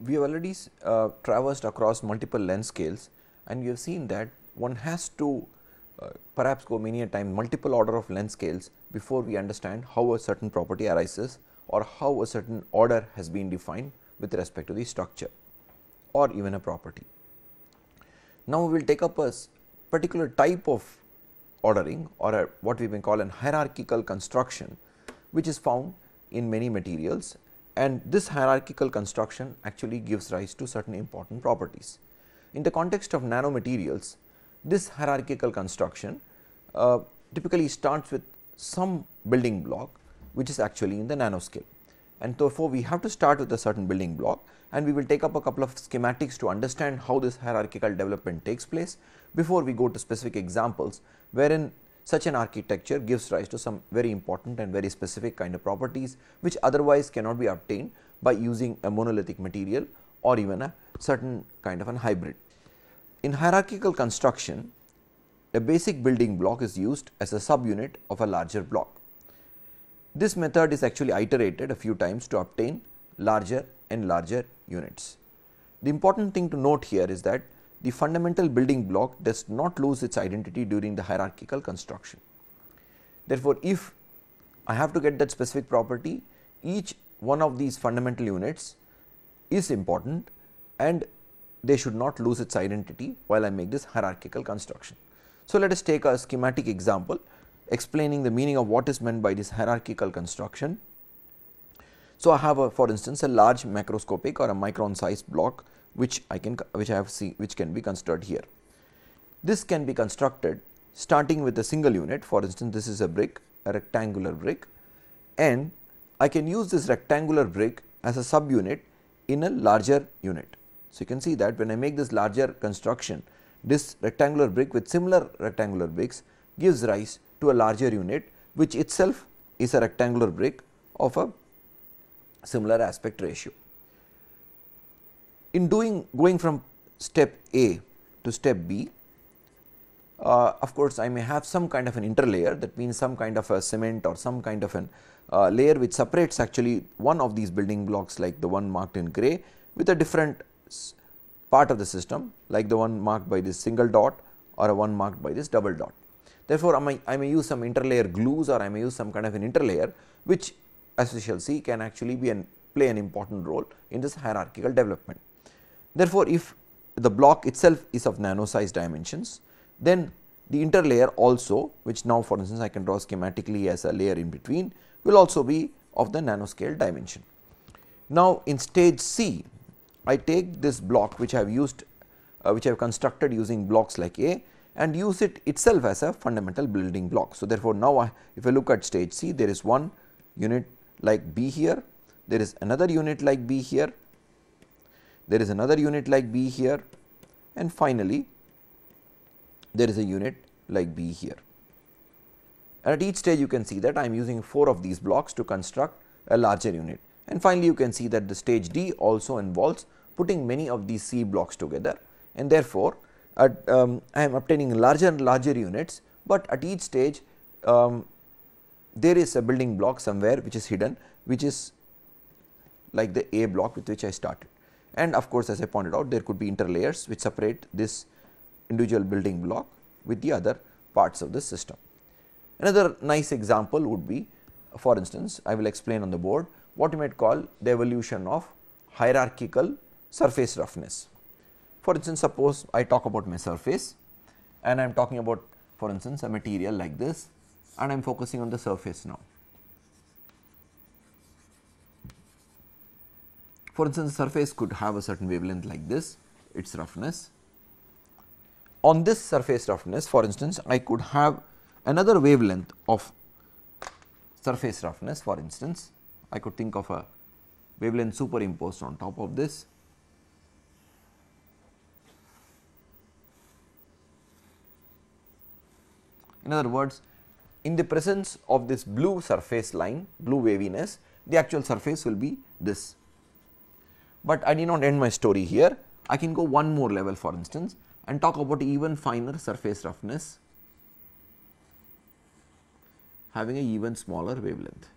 we have already uh, traversed across multiple length scales and we have seen that one has to uh, perhaps go many a time multiple order of length scales before we understand how a certain property arises or how a certain order has been defined with respect to the structure or even a property. Now, we will take up a particular type of ordering or a, what we may call an hierarchical construction which is found in many materials and this hierarchical construction actually gives rise to certain important properties. In the context of nanomaterials, this hierarchical construction uh, typically starts with some building block which is actually in the nanoscale and therefore, we have to start with a certain building block and we will take up a couple of schematics to understand how this hierarchical development takes place before we go to specific examples wherein such an architecture gives rise to some very important and very specific kind of properties which otherwise cannot be obtained by using a monolithic material or even a certain kind of an hybrid. In hierarchical construction, a basic building block is used as a subunit of a larger block. This method is actually iterated a few times to obtain larger and larger units. The important thing to note here is that the fundamental building block does not lose its identity during the hierarchical construction. Therefore, if I have to get that specific property, each one of these fundamental units is important and they should not lose its identity while I make this hierarchical construction. So, let us take a schematic example explaining the meaning of what is meant by this hierarchical construction. So, I have a for instance a large macroscopic or a micron size block which I can which I have seen which can be considered here. This can be constructed starting with a single unit for instance this is a brick a rectangular brick and I can use this rectangular brick as a subunit in a larger unit. So, you can see that when I make this larger construction this rectangular brick with similar rectangular bricks gives rise to a larger unit which itself is a rectangular brick of a similar aspect ratio. In doing going from step A to step B, uh, of course, I may have some kind of an interlayer that means some kind of a cement or some kind of an uh, layer which separates actually one of these building blocks like the one marked in gray with a different part of the system like the one marked by this single dot or a one marked by this double dot. Therefore, I may, I may use some interlayer glues or I may use some kind of an interlayer which as we shall see can actually be an play an important role in this hierarchical development. Therefore, if the block itself is of nano size dimensions, then the interlayer also which now for instance I can draw schematically as a layer in between will also be of the nanoscale dimension. Now, in stage C I take this block which I have used uh, which I have constructed using blocks like A and use it itself as a fundamental building block. So, therefore, now I, if I look at stage C there is one unit like B here, there is another unit like B here, there is another unit like B here and finally, there is a unit like B here. And at each stage you can see that I am using 4 of these blocks to construct a larger unit and finally, you can see that the stage D also involves putting many of these C blocks together and therefore, at, um, I am obtaining larger and larger units, but at each stage um, there is a building block somewhere which is hidden which is like the A block with which I started. And of course, as I pointed out there could be interlayers which separate this individual building block with the other parts of the system. Another nice example would be for instance, I will explain on the board what you might call the evolution of hierarchical surface roughness. For instance, suppose I talk about my surface and I am talking about for instance a material like this and I am focusing on the surface now. For instance, the surface could have a certain wavelength like this, its roughness. On this surface roughness for instance, I could have another wavelength of surface roughness for instance, I could think of a wavelength superimposed on top of this In other words, in the presence of this blue surface line, blue waviness, the actual surface will be this. But I need not end my story here. I can go one more level for instance and talk about even finer surface roughness having a even smaller wavelength.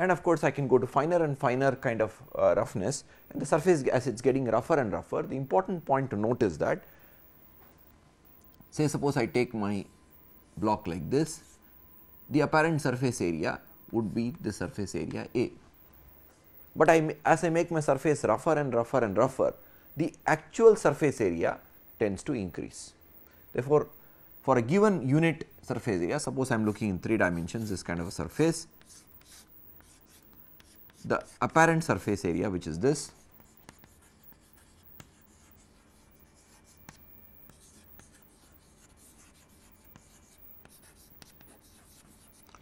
And of course, I can go to finer and finer kind of uh, roughness and the surface as it is getting rougher and rougher. The important point to note is that say suppose I take my block like this, the apparent surface area would be the surface area A. But I as I make my surface rougher and rougher and rougher, the actual surface area tends to increase. Therefore, for a given unit surface area, suppose I am looking in 3 dimensions this kind of a surface, the apparent surface area which is this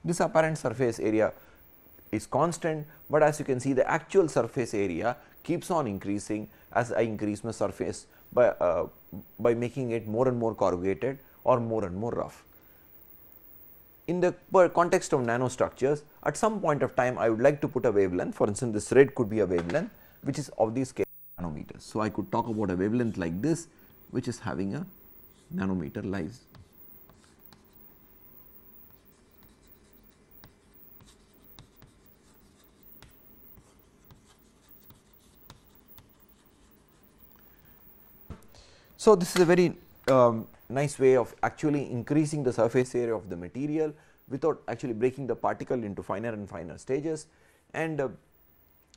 this apparent surface area is constant, but as you can see the actual surface area keeps on increasing as I increase my surface by, uh, by making it more and more corrugated or more and more rough. In the context of nanostructures, at some point of time I would like to put a wavelength, for instance, this red could be a wavelength which is of the scale nanometers. So, I could talk about a wavelength like this which is having a nanometer lies So, this is a very um, nice way of actually increasing the surface area of the material without actually breaking the particle into finer and finer stages. And uh,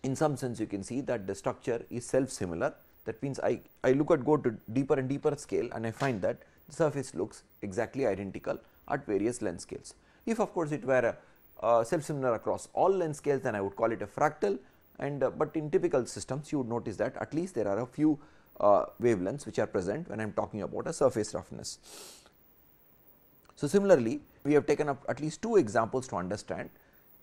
in some sense you can see that the structure is self similar that means I, I look at go to deeper and deeper scale and I find that the surface looks exactly identical at various length scales. If of course, it were a self similar across all length scales then I would call it a fractal. And uh, but in typical systems you would notice that at least there are a few uh, wavelengths which are present when I am talking about a surface roughness. So, similarly, we have taken up at least two examples to understand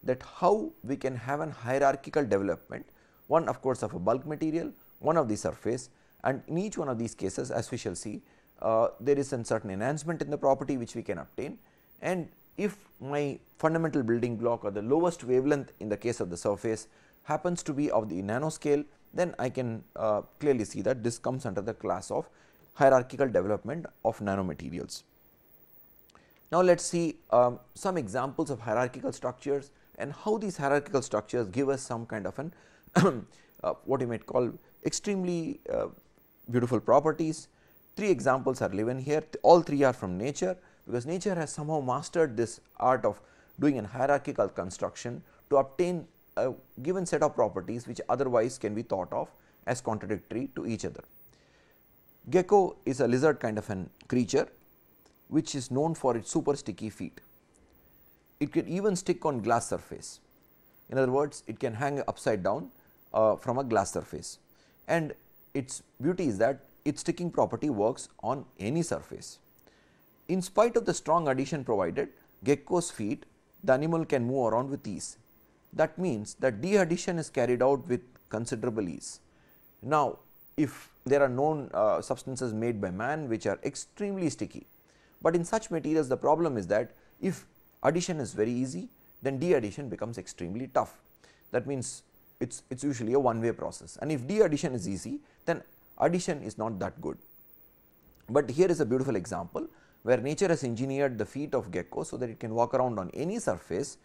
that how we can have an hierarchical development, one of course of a bulk material, one of the surface and in each one of these cases as we shall see uh, there is a certain enhancement in the property which we can obtain and if my fundamental building block or the lowest wavelength in the case of the surface happens to be of the nanoscale then I can uh, clearly see that this comes under the class of hierarchical development of nanomaterials. Now, let us see um, some examples of hierarchical structures and how these hierarchical structures give us some kind of an uh, what you might call extremely uh, beautiful properties. Three examples are given here, all three are from nature because nature has somehow mastered this art of doing an hierarchical construction to obtain a given set of properties which otherwise can be thought of as contradictory to each other. Gecko is a lizard kind of an creature which is known for its super sticky feet. It can even stick on glass surface. In other words, it can hang upside down uh, from a glass surface and its beauty is that its sticking property works on any surface. In spite of the strong adhesion provided, gecko's feet, the animal can move around with ease that means that de-adhesion is carried out with considerable ease. Now, if there are known uh, substances made by man which are extremely sticky, but in such materials the problem is that if adhesion is very easy then de-adhesion becomes extremely tough. That means, it is it's usually a one way process and if de-adhesion is easy then adhesion is not that good. But here is a beautiful example where nature has engineered the feet of gecko so that it can walk around on any surface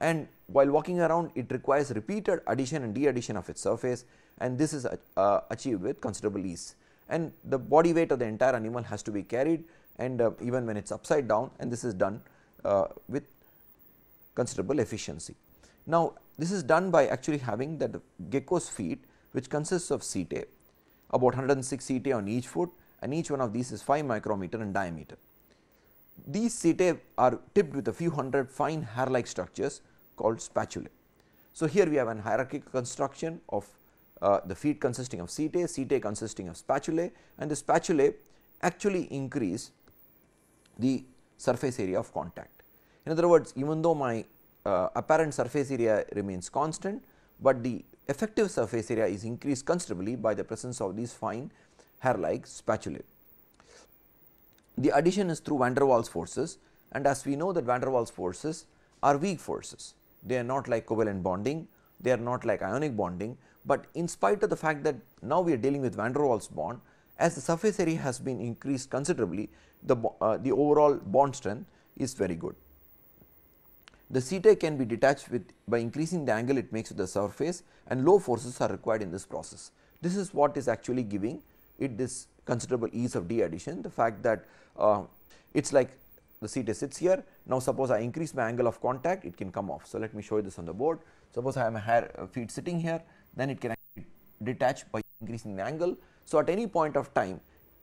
and while walking around it requires repeated adhesion and de-adhesion of its surface and this is uh, achieved with considerable ease and the body weight of the entire animal has to be carried and uh, even when it is upside down and this is done uh, with considerable efficiency. Now, this is done by actually having that gecko's feet which consists of setae about 106 setae on each foot and each one of these is 5 micrometer in diameter. These setae are tipped with a few hundred fine hair like structures called spatulae. So, here we have an hierarchical construction of uh, the feet consisting of setae, setae consisting of spatulae and the spatulae actually increase the surface area of contact. In other words, even though my uh, apparent surface area remains constant, but the effective surface area is increased considerably by the presence of these fine hair like spatulae. The adhesion is through van der Waals forces and as we know that van der Waals forces are weak forces they are not like covalent bonding, they are not like ionic bonding, but in spite of the fact that now we are dealing with van der Waals bond as the surface area has been increased considerably the, uh, the overall bond strength is very good. the setae can be detached with by increasing the angle it makes with the surface and low forces are required in this process. This is what is actually giving it this considerable ease of de-adhesion the fact that uh, it is like the setae sits here. Now, suppose I increase my angle of contact it can come off. So, let me show you this on the board. Suppose I have a hair uh, feet sitting here then it can detach by increasing the angle. So, at any point of time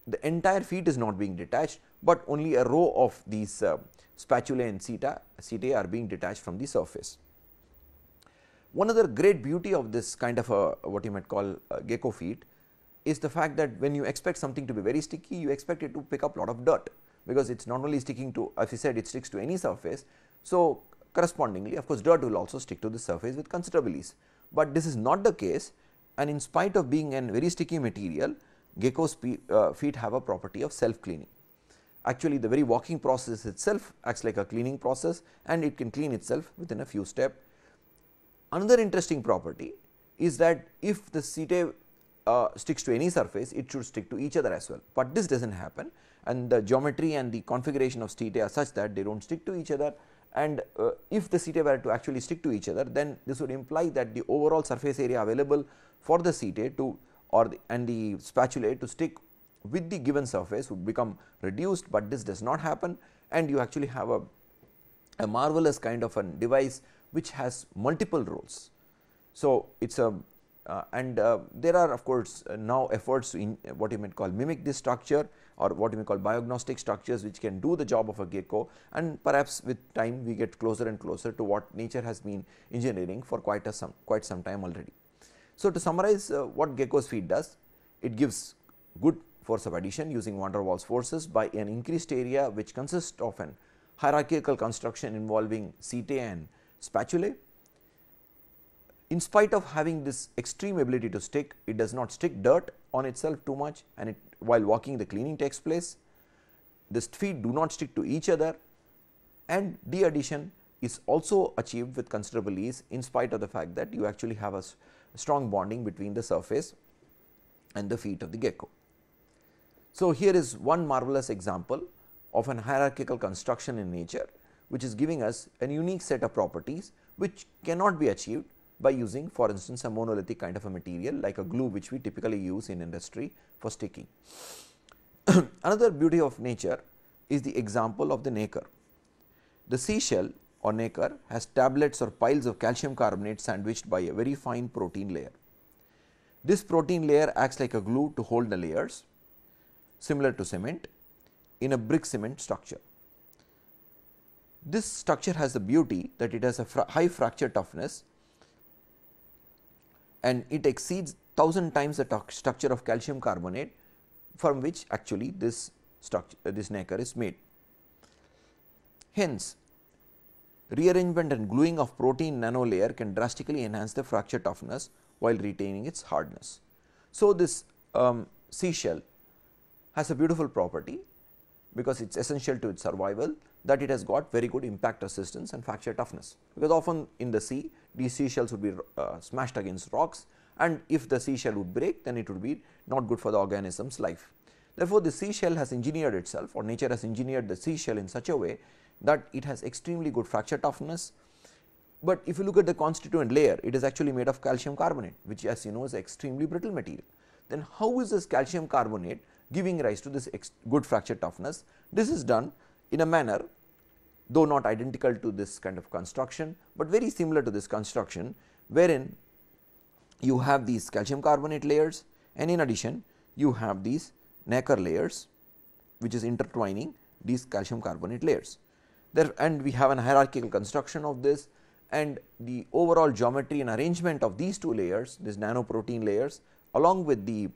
the entire feet is not being detached, but only a row of these uh, spatulae and seta, setae are being detached from the surface. One other great beauty of this kind of a what you might call gecko feet is the fact that when you expect something to be very sticky, you expect it to pick up a lot of dirt because it is not only sticking to as you said it sticks to any surface. So, correspondingly of course, dirt will also stick to the surface with considerable ease, but this is not the case and in spite of being a very sticky material gecko's uh, feet have a property of self cleaning. Actually the very walking process itself acts like a cleaning process and it can clean itself within a few steps. Another interesting property is that if the setae uh, sticks to any surface it should stick to each other as well, but this does not happen and the geometry and the configuration of setae are such that they do not stick to each other and uh, if the setae were to actually stick to each other then this would imply that the overall surface area available for the setae to or the, and the spatulae to stick with the given surface would become reduced, but this does not happen and you actually have a, a marvelous kind of a device which has multiple roles. So, it is a uh, and uh, there are of course uh, now efforts in, what you might call mimic this structure or what you may call biognostic structures which can do the job of a gecko and perhaps with time we get closer and closer to what nature has been engineering for quite a some quite some time already. So, to summarize uh, what gecko's feet does, it gives good force of adhesion using van der Waals forces by an increased area which consists of an hierarchical construction involving setae and spatulae. In spite of having this extreme ability to stick, it does not stick dirt on itself too much and it while walking the cleaning takes place. The feet do not stick to each other and de-adhesion is also achieved with considerable ease in spite of the fact that you actually have a strong bonding between the surface and the feet of the gecko. So, here is one marvelous example of an hierarchical construction in nature which is giving us a unique set of properties which cannot be achieved by using for instance a monolithic kind of a material like a glue which we typically use in industry for sticking. Another beauty of nature is the example of the nacre. The seashell or nacre has tablets or piles of calcium carbonate sandwiched by a very fine protein layer. This protein layer acts like a glue to hold the layers similar to cement in a brick cement structure. This structure has the beauty that it has a fra high fracture toughness and it exceeds 1000 times the structure of calcium carbonate from which actually this structure this nacre is made. Hence, rearrangement and gluing of protein nano layer can drastically enhance the fracture toughness while retaining its hardness. So, this um, seashell has a beautiful property because it is essential to its survival that it has got very good impact resistance and fracture toughness because often in the sea these seashells would be uh, smashed against rocks and if the seashell would break then it would be not good for the organism's life. Therefore, the seashell has engineered itself or nature has engineered the seashell in such a way that it has extremely good fracture toughness. But if you look at the constituent layer, it is actually made of calcium carbonate, which as you know is extremely brittle material. Then how is this calcium carbonate giving rise to this good fracture toughness? This is done in a manner though not identical to this kind of construction, but very similar to this construction wherein you have these calcium carbonate layers and in addition you have these nacre layers which is intertwining these calcium carbonate layers there and we have an hierarchical construction of this and the overall geometry and arrangement of these two layers these nanoprotein layers along with the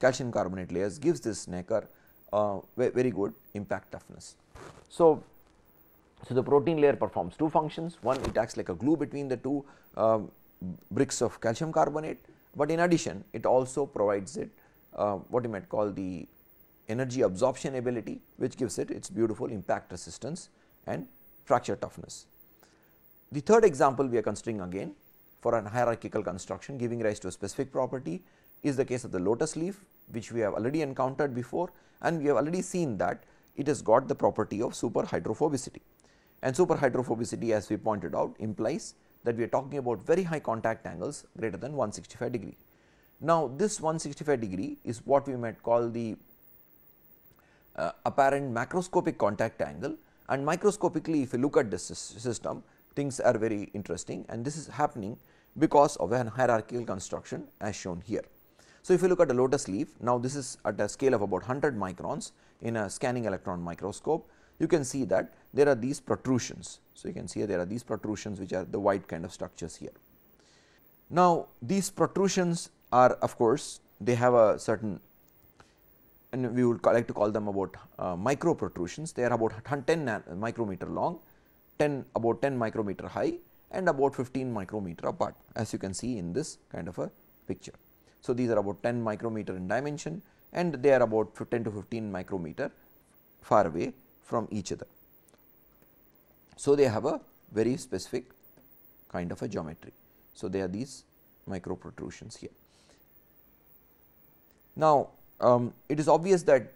calcium carbonate layers gives this nacre uh, very good impact toughness. So, so the protein layer performs two functions one it acts like a glue between the two um, bricks of calcium carbonate, but in addition it also provides it uh, what you might call the energy absorption ability which gives it its beautiful impact resistance and fracture toughness. The third example we are considering again for an hierarchical construction giving rise to a specific property is the case of the lotus leaf which we have already encountered before and we have already seen that it has got the property of super hydrophobicity. And superhydrophobicity as we pointed out implies that we are talking about very high contact angles greater than 165 degree. Now, this 165 degree is what we might call the uh, apparent macroscopic contact angle and microscopically if you look at this system things are very interesting and this is happening because of a hierarchical construction as shown here. So, if you look at the lotus leaf now this is at a scale of about 100 microns in a scanning electron microscope you can see that there are these protrusions. So, you can see there are these protrusions which are the white kind of structures here. Now, these protrusions are of course, they have a certain and we would like to call them about uh, micro protrusions. They are about 10 micrometer long, 10 about 10 micrometer high and about 15 micrometer apart as you can see in this kind of a picture. So, these are about 10 micrometer in dimension and they are about 10 to 15 micrometer far away from each other. So, they have a very specific kind of a geometry. So, they are these micro protrusions here. Now, um, it is obvious that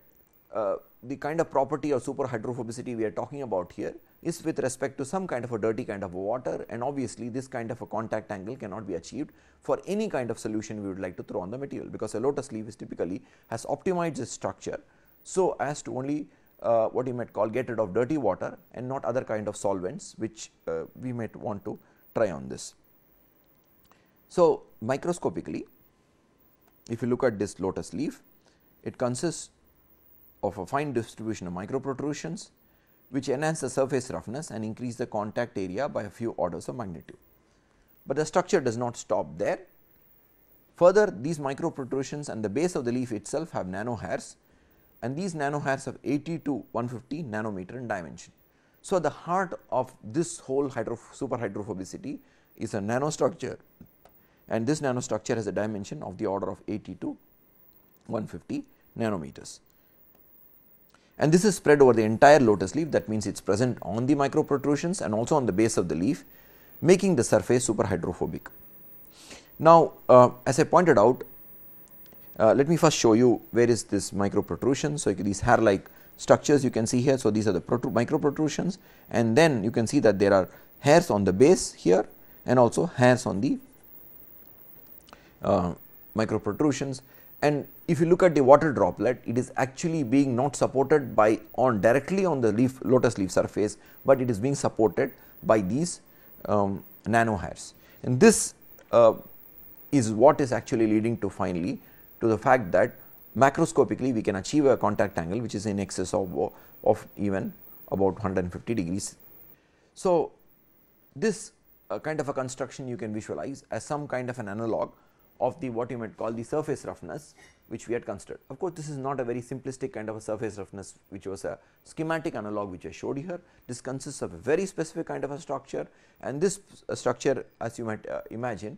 uh, the kind of property or super hydrophobicity we are talking about here is with respect to some kind of a dirty kind of water and obviously this kind of a contact angle cannot be achieved for any kind of solution we would like to throw on the material because a lotus leaf is typically has optimized its structure so as to only uh, what you might call get rid of dirty water and not other kind of solvents which uh, we might want to try on this. So, microscopically if you look at this lotus leaf it consists of a fine distribution of micro protrusions which enhance the surface roughness and increase the contact area by a few orders of magnitude. But the structure does not stop there. Further these micro protrusions and the base of the leaf itself have nano hairs and these nano hairs have 80 to 150 nanometer in dimension. So, the heart of this whole hydro super hydrophobicity is a nanostructure and this nanostructure has a dimension of the order of 80 to 150 nanometers. And this is spread over the entire lotus leaf that means it is present on the micro protrusions and also on the base of the leaf making the surface super hydrophobic. Now, uh, as I pointed out uh, let me first show you where is this micro protrusion. So, these hair like structures you can see here. So, these are the micro protrusions and then you can see that there are hairs on the base here and also hairs on the uh, micro protrusions and if you look at the water droplet it is actually being not supported by on directly on the leaf lotus leaf surface, but it is being supported by these um, nano hairs and this uh, is what is actually leading to finally to the fact that macroscopically we can achieve a contact angle which is in excess of, of even about 150 degrees. So, this uh, kind of a construction you can visualize as some kind of an analog of the what you might call the surface roughness which we had considered. Of course, this is not a very simplistic kind of a surface roughness which was a schematic analog which I showed here. This consists of a very specific kind of a structure and this uh, structure as you might uh, imagine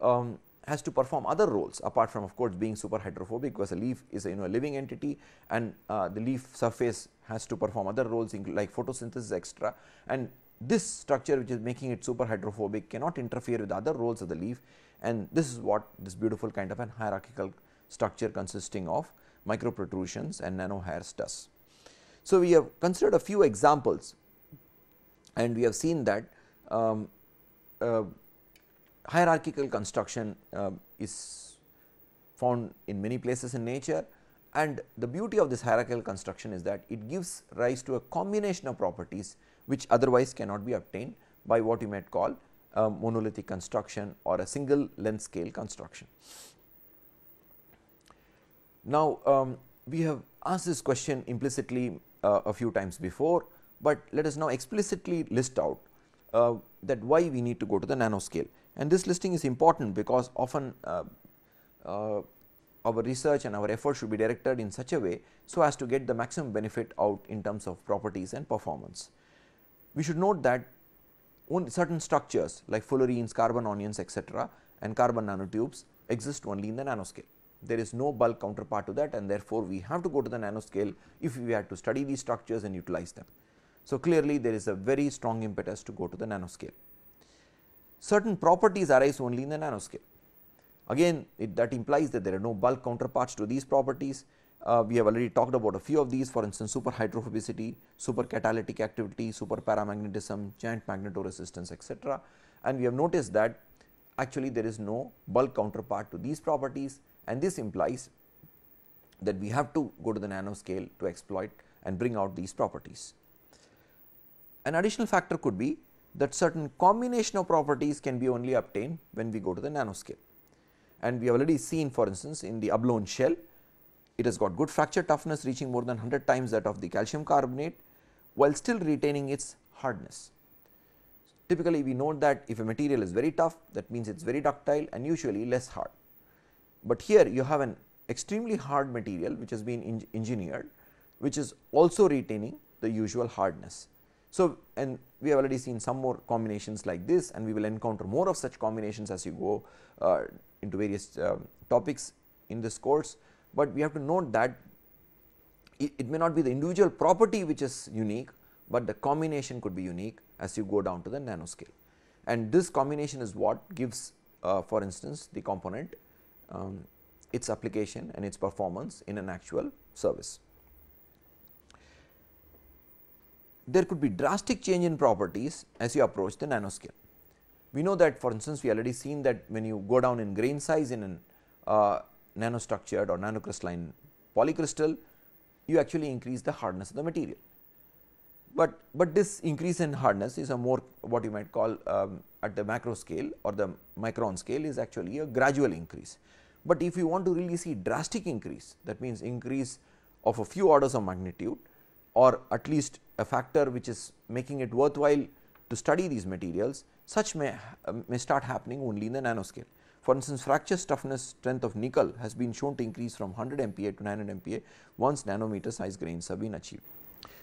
um, has to perform other roles apart from of course being super hydrophobic because a leaf is a you know a living entity and uh, the leaf surface has to perform other roles like photosynthesis extra and this structure which is making it super hydrophobic cannot interfere with other roles of the leaf and this is what this beautiful kind of an hierarchical structure consisting of micro protrusions and nano hairs does. So, we have considered a few examples and we have seen that um, uh, hierarchical construction uh, is found in many places in nature and the beauty of this hierarchical construction is that it gives rise to a combination of properties which otherwise cannot be obtained by what you might call a monolithic construction or a single length scale construction. Now, um, we have asked this question implicitly uh, a few times before, but let us now explicitly list out uh, that why we need to go to the nanoscale. And this listing is important because often uh, uh, our research and our effort should be directed in such a way so as to get the maximum benefit out in terms of properties and performance. We should note that certain structures like fullerenes, carbon onions etc., and carbon nanotubes exist only in the nanoscale. There is no bulk counterpart to that and therefore, we have to go to the nanoscale if we had to study these structures and utilize them. So, clearly there is a very strong impetus to go to the nanoscale certain properties arise only in the nanoscale. Again it, that implies that there are no bulk counterparts to these properties Uh, we have already talked about a few of these for instance super hydrophobicity, super catalytic activity, super paramagnetism, giant magnetoresistance etc. And we have noticed that actually there is no bulk counterpart to these properties and this implies that we have to go to the nanoscale to exploit and bring out these properties. An additional factor could be that certain combination of properties can be only obtained when we go to the nanoscale. And we have already seen for instance, in the abalone shell it has got good fracture toughness reaching more than 100 times that of the calcium carbonate while still retaining its hardness. Typically we note that if a material is very tough that means it is very ductile and usually less hard. But here you have an extremely hard material which has been engineered which is also retaining the usual hardness. So, and we have already seen some more combinations like this and we will encounter more of such combinations as you go uh, into various uh, topics in this course, but we have to note that it, it, may not be the individual property which is unique, but the combination could be unique as you go down to the nanoscale. And this combination is what gives uh, for instance, the component um, its application and its performance in an actual service. There could be drastic change in properties as you approach the nanoscale. We know that for instance, we already seen that when you go down in grain size in an uh, nanostructured or nanocrystalline polycrystal, you actually increase the hardness of the material. But, but this increase in hardness is a more what you might call um, at the macro scale or the micron scale is actually a gradual increase. But if you want to really see drastic increase that means increase of a few orders of magnitude or at least a factor which is making it worthwhile to study these materials, such may, uh, may start happening only in the nanoscale. For instance, fracture toughness strength of nickel has been shown to increase from 100 MPa to 900 MPa once nanometer size grains have been achieved.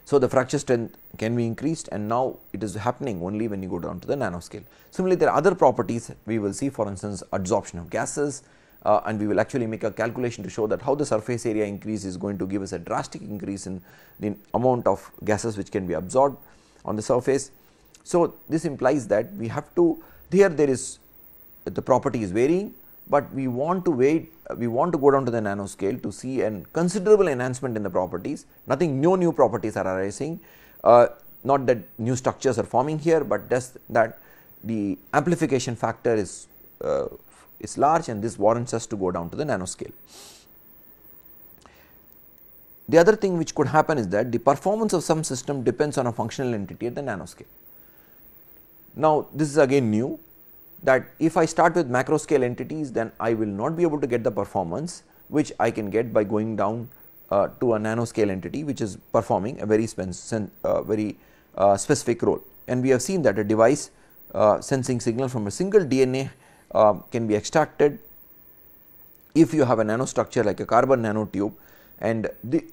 So, the fracture strength can be increased and now it is happening only when you go down to the nanoscale. Similarly, there are other properties we will see for instance, adsorption of gases, uh, and we will actually make a calculation to show that how the surface area increase is going to give us a drastic increase in the amount of gases which can be absorbed on the surface. So, this implies that we have to here there is the property is varying, but we want to wait we want to go down to the nanoscale to see a considerable enhancement in the properties nothing no new properties are arising uh, not that new structures are forming here, but just that the amplification factor is uh, is large and this warrants us to go down to the nanoscale. The other thing which could happen is that the performance of some system depends on a functional entity at the nanoscale. Now, this is again new that if I start with macro scale entities then I will not be able to get the performance which I can get by going down uh, to a nanoscale entity which is performing a very, uh, very uh, specific role. And we have seen that a device uh, sensing signal from a single DNA uh, can be extracted if you have a nanostructure like a carbon nanotube and the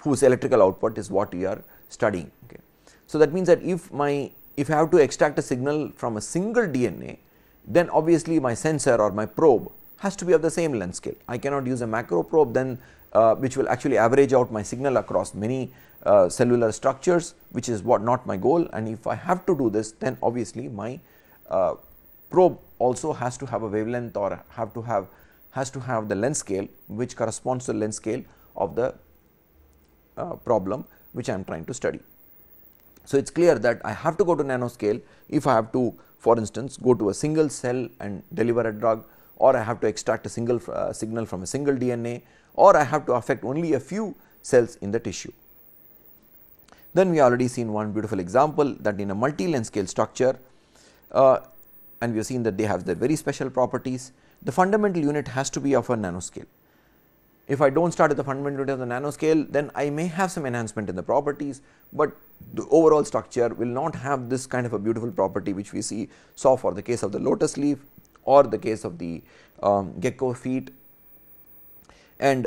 whose electrical output is what we are studying. Okay. So, that means that if my if I have to extract a signal from a single DNA then obviously my sensor or my probe has to be of the same length scale. I cannot use a macro probe then uh, which will actually average out my signal across many uh, cellular structures which is what not my goal and if I have to do this then obviously my uh, probe also has to have a wavelength or have to have has to have the length scale which corresponds to the length scale of the uh, problem which I am trying to study. So, it is clear that I have to go to nanoscale if I have to for instance go to a single cell and deliver a drug or I have to extract a single uh, signal from a single DNA or I have to affect only a few cells in the tissue. Then we already seen one beautiful example that in a multi-length scale structure uh, and we have seen that they have their very special properties. The fundamental unit has to be of a nanoscale. If I do not start at the fundamental unit of the nanoscale, then I may have some enhancement in the properties, but the overall structure will not have this kind of a beautiful property which we see saw for the case of the lotus leaf or the case of the um, gecko feet. And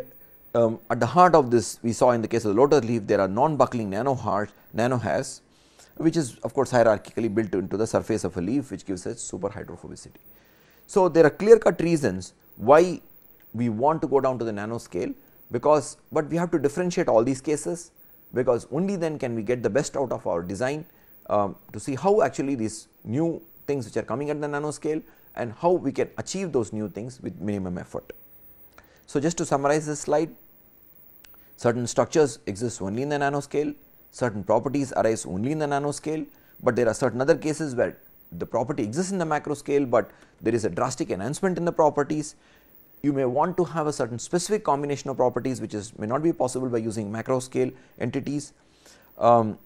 um, at the heart of this we saw in the case of the lotus leaf there are non-buckling nano nano hairs which is of course hierarchically built into the surface of a leaf which gives us super hydrophobicity. So, there are clear cut reasons why we want to go down to the nanoscale because, but we have to differentiate all these cases because only then can we get the best out of our design um, to see how actually these new things which are coming at the nanoscale and how we can achieve those new things with minimum effort. So, just to summarize this slide, Certain structures exist only in the nanoscale, certain properties arise only in the nanoscale, but there are certain other cases where the property exists in the macro scale, but there is a drastic enhancement in the properties. You may want to have a certain specific combination of properties which is may not be possible by using macro scale entities. Um,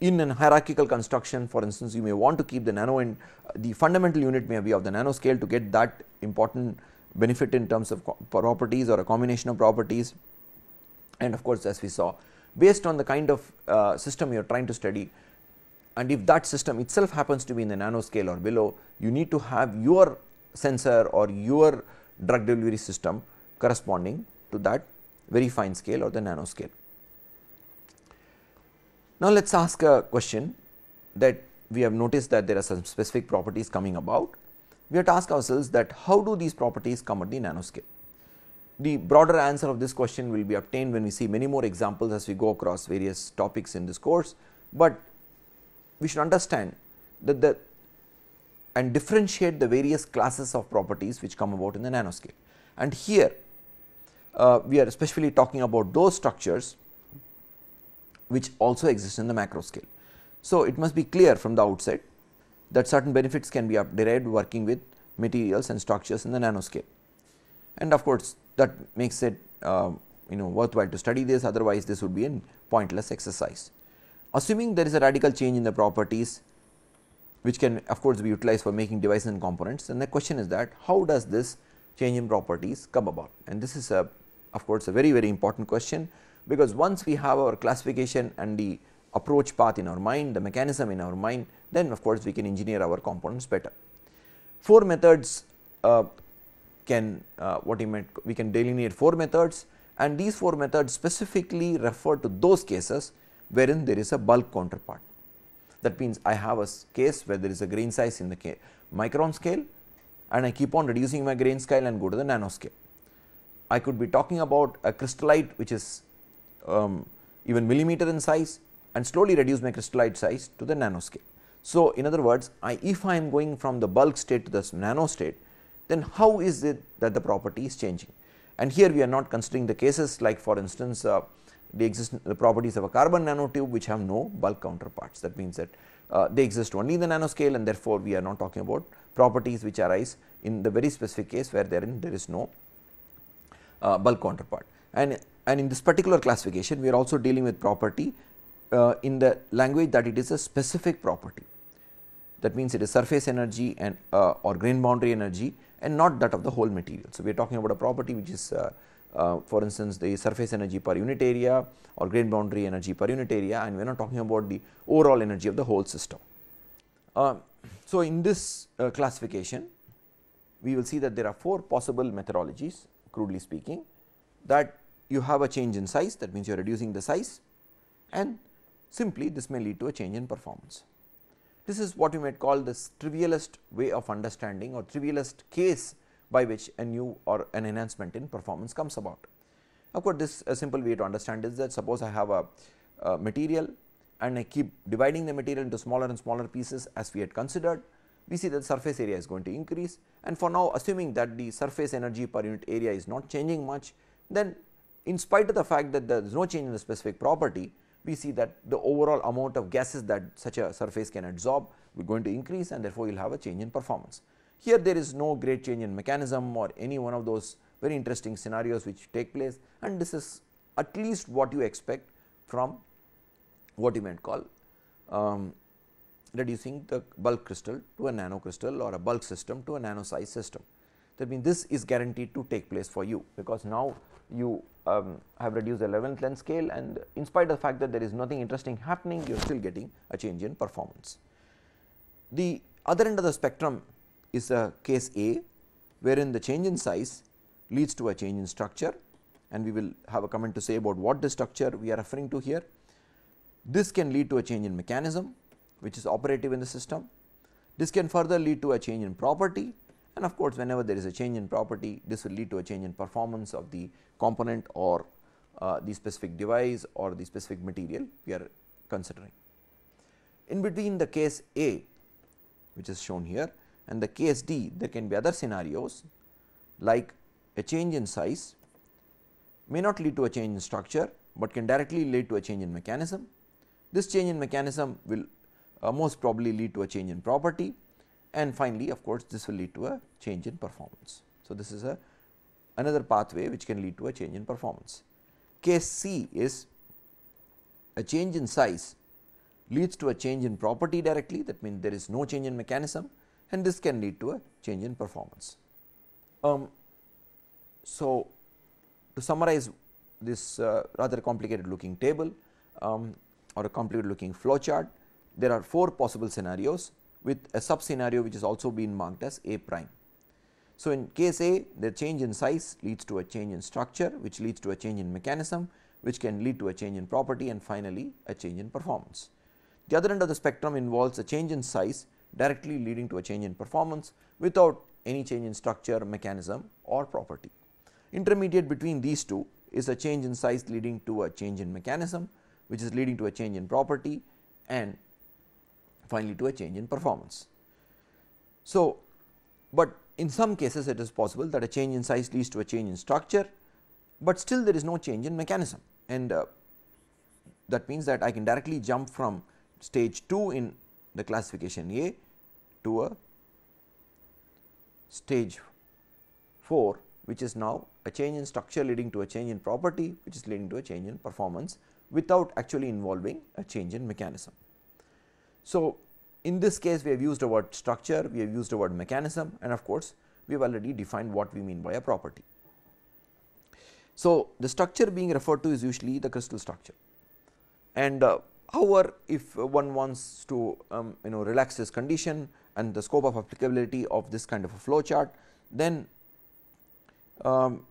in an hierarchical construction for instance you may want to keep the nano and the fundamental unit may be of the nanoscale to get that important benefit in terms of properties or a combination of properties and of course as we saw based on the kind of uh, system you are trying to study and if that system itself happens to be in the nanoscale or below you need to have your sensor or your drug delivery system corresponding to that very fine scale or the nanoscale. Now, let us ask a question that we have noticed that there are some specific properties coming about. We have to ask ourselves that how do these properties come at the nanoscale? The broader answer of this question will be obtained when we see many more examples as we go across various topics in this course, but we should understand that the and differentiate the various classes of properties which come about in the nanoscale. And here uh, we are especially talking about those structures which also exist in the macro scale. So, it must be clear from the outset that certain benefits can be derived working with materials and structures in the nanoscale. And of course, that makes it uh, you know worthwhile to study this otherwise this would be a pointless exercise. Assuming there is a radical change in the properties which can of course be utilized for making devices and components and the question is that how does this change in properties come about and this is a of course a very very important question because once we have our classification and the approach path in our mind the mechanism in our mind then of course we can engineer our components better. Four methods uh, can uh, what you meant we can delineate four methods and these four methods specifically refer to those cases wherein there is a bulk counterpart. That means, I have a case where there is a grain size in the micron scale and I keep on reducing my grain scale and go to the nanoscale. I could be talking about a crystallite which is um, even millimeter in size and slowly reduce my crystallite size to the nanoscale. So, in other words, I, if I am going from the bulk state to the nano state, then how is it that the property is changing? And here we are not considering the cases like for instance, uh, the the properties of a carbon nanotube which have no bulk counterparts. That means that uh, they exist only in the nanoscale and therefore, we are not talking about properties which arise in the very specific case where therein there is no uh, bulk counterpart. And, and in this particular classification we are also dealing with property uh, in the language that it is a specific property. That means, it is surface energy and uh, or grain boundary energy and not that of the whole material. So, we are talking about a property which is uh, uh, for instance the surface energy per unit area or grain boundary energy per unit area and we are not talking about the overall energy of the whole system. Uh, so, in this uh, classification we will see that there are four possible methodologies crudely speaking that you have a change in size that means you are reducing the size and simply this may lead to a change in performance. This is what you might call the trivialist way of understanding or trivialist case by which a new or an enhancement in performance comes about. Of course, this a simple way to understand is that suppose I have a, a material and I keep dividing the material into smaller and smaller pieces as we had considered, we see that the surface area is going to increase and for now assuming that the surface energy per unit area is not changing much, then in spite of the fact that there is no change in the specific property, we see that the overall amount of gases that such a surface can absorb will going to increase and therefore, you will have a change in performance. Here there is no great change in mechanism or any one of those very interesting scenarios which take place and this is at least what you expect from what you might call um, reducing the bulk crystal to a nano crystal or a bulk system to a nano size system. That means, this is guaranteed to take place for you because now you um, have reduced the 11th length scale and in spite of the fact that there is nothing interesting happening you are still getting a change in performance. The other end of the spectrum is a case A wherein the change in size leads to a change in structure and we will have a comment to say about what the structure we are referring to here. This can lead to a change in mechanism which is operative in the system. This can further lead to a change in property and of course, whenever there is a change in property this will lead to a change in performance of the component or uh, the specific device or the specific material we are considering. In between the case A which is shown here and the case D there can be other scenarios like a change in size may not lead to a change in structure, but can directly lead to a change in mechanism. This change in mechanism will uh, most probably lead to a change in property and finally, of course, this will lead to a change in performance. So, this is a another pathway which can lead to a change in performance. Case C is a change in size leads to a change in property directly that means there is no change in mechanism and this can lead to a change in performance. Um, so, to summarize this uh, rather complicated looking table um, or a complicated looking flow chart, there are four possible scenarios with a sub scenario which is also been marked as A prime. So, in case A the change in size leads to a change in structure which leads to a change in mechanism which can lead to a change in property and finally, a change in performance. The other end of the spectrum involves a change in size directly leading to a change in performance without any change in structure, mechanism or property. Intermediate between these two is a change in size leading to a change in mechanism which is leading to a change in property and finally to a change in performance. So, but in some cases it is possible that a change in size leads to a change in structure, but still there is no change in mechanism and uh, that means that I can directly jump from stage 2 in the classification A to a stage 4 which is now a change in structure leading to a change in property which is leading to a change in performance without actually involving a change in mechanism. So, in this case we have used a word structure, we have used a word mechanism and of course, we have already defined what we mean by a property. So, the structure being referred to is usually the crystal structure and uh, however, if one wants to um, you know relax this condition and the scope of applicability of this kind of a flow chart, then um,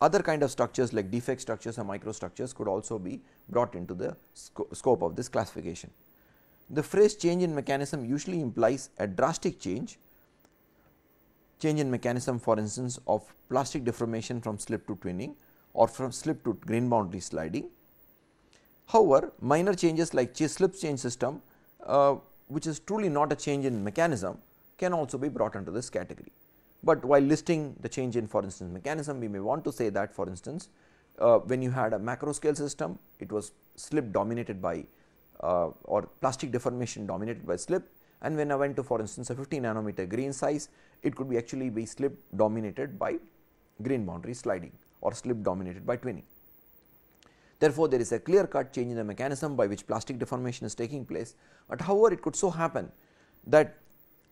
other kind of structures like defect structures or microstructures could also be brought into the sco scope of this classification. The phrase change in mechanism usually implies a drastic change, change in mechanism for instance of plastic deformation from slip to twinning or from slip to grain boundary sliding. However, minor changes like slip change system uh, which is truly not a change in mechanism can also be brought under this category. But while listing the change in for instance mechanism we may want to say that for instance uh, when you had a macro scale system it was slip dominated by uh, or plastic deformation dominated by slip. And when I went to for instance a 50 nanometer grain size it could be actually be slip dominated by grain boundary sliding or slip dominated by twinning. Therefore, there is a clear cut change in the mechanism by which plastic deformation is taking place, but however it could so happen that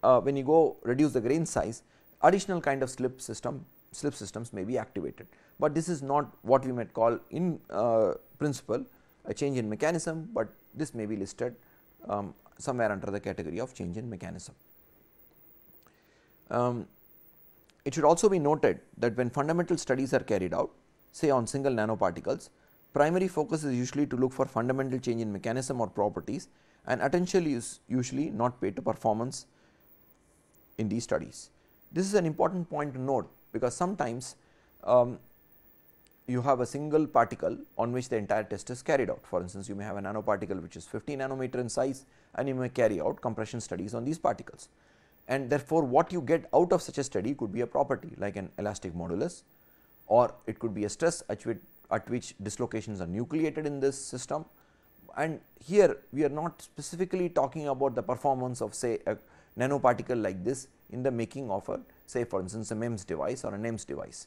uh, when you go reduce the grain size additional kind of slip system slip systems may be activated, but this is not what we might call in uh, principle a change in mechanism, but this may be listed um, somewhere under the category of change in mechanism. Um, it should also be noted that when fundamental studies are carried out say on single nanoparticles, primary focus is usually to look for fundamental change in mechanism or properties and attention is usually not paid to performance in these studies. This is an important point to note because sometimes um, you have a single particle on which the entire test is carried out. For instance, you may have a nanoparticle which is 50 nanometer in size and you may carry out compression studies on these particles. And therefore, what you get out of such a study could be a property like an elastic modulus or it could be a stress at which, at which dislocations are nucleated in this system. And here we are not specifically talking about the performance of say a nanoparticle like this in the making of a say for instance a MEMS device or a NEMS device.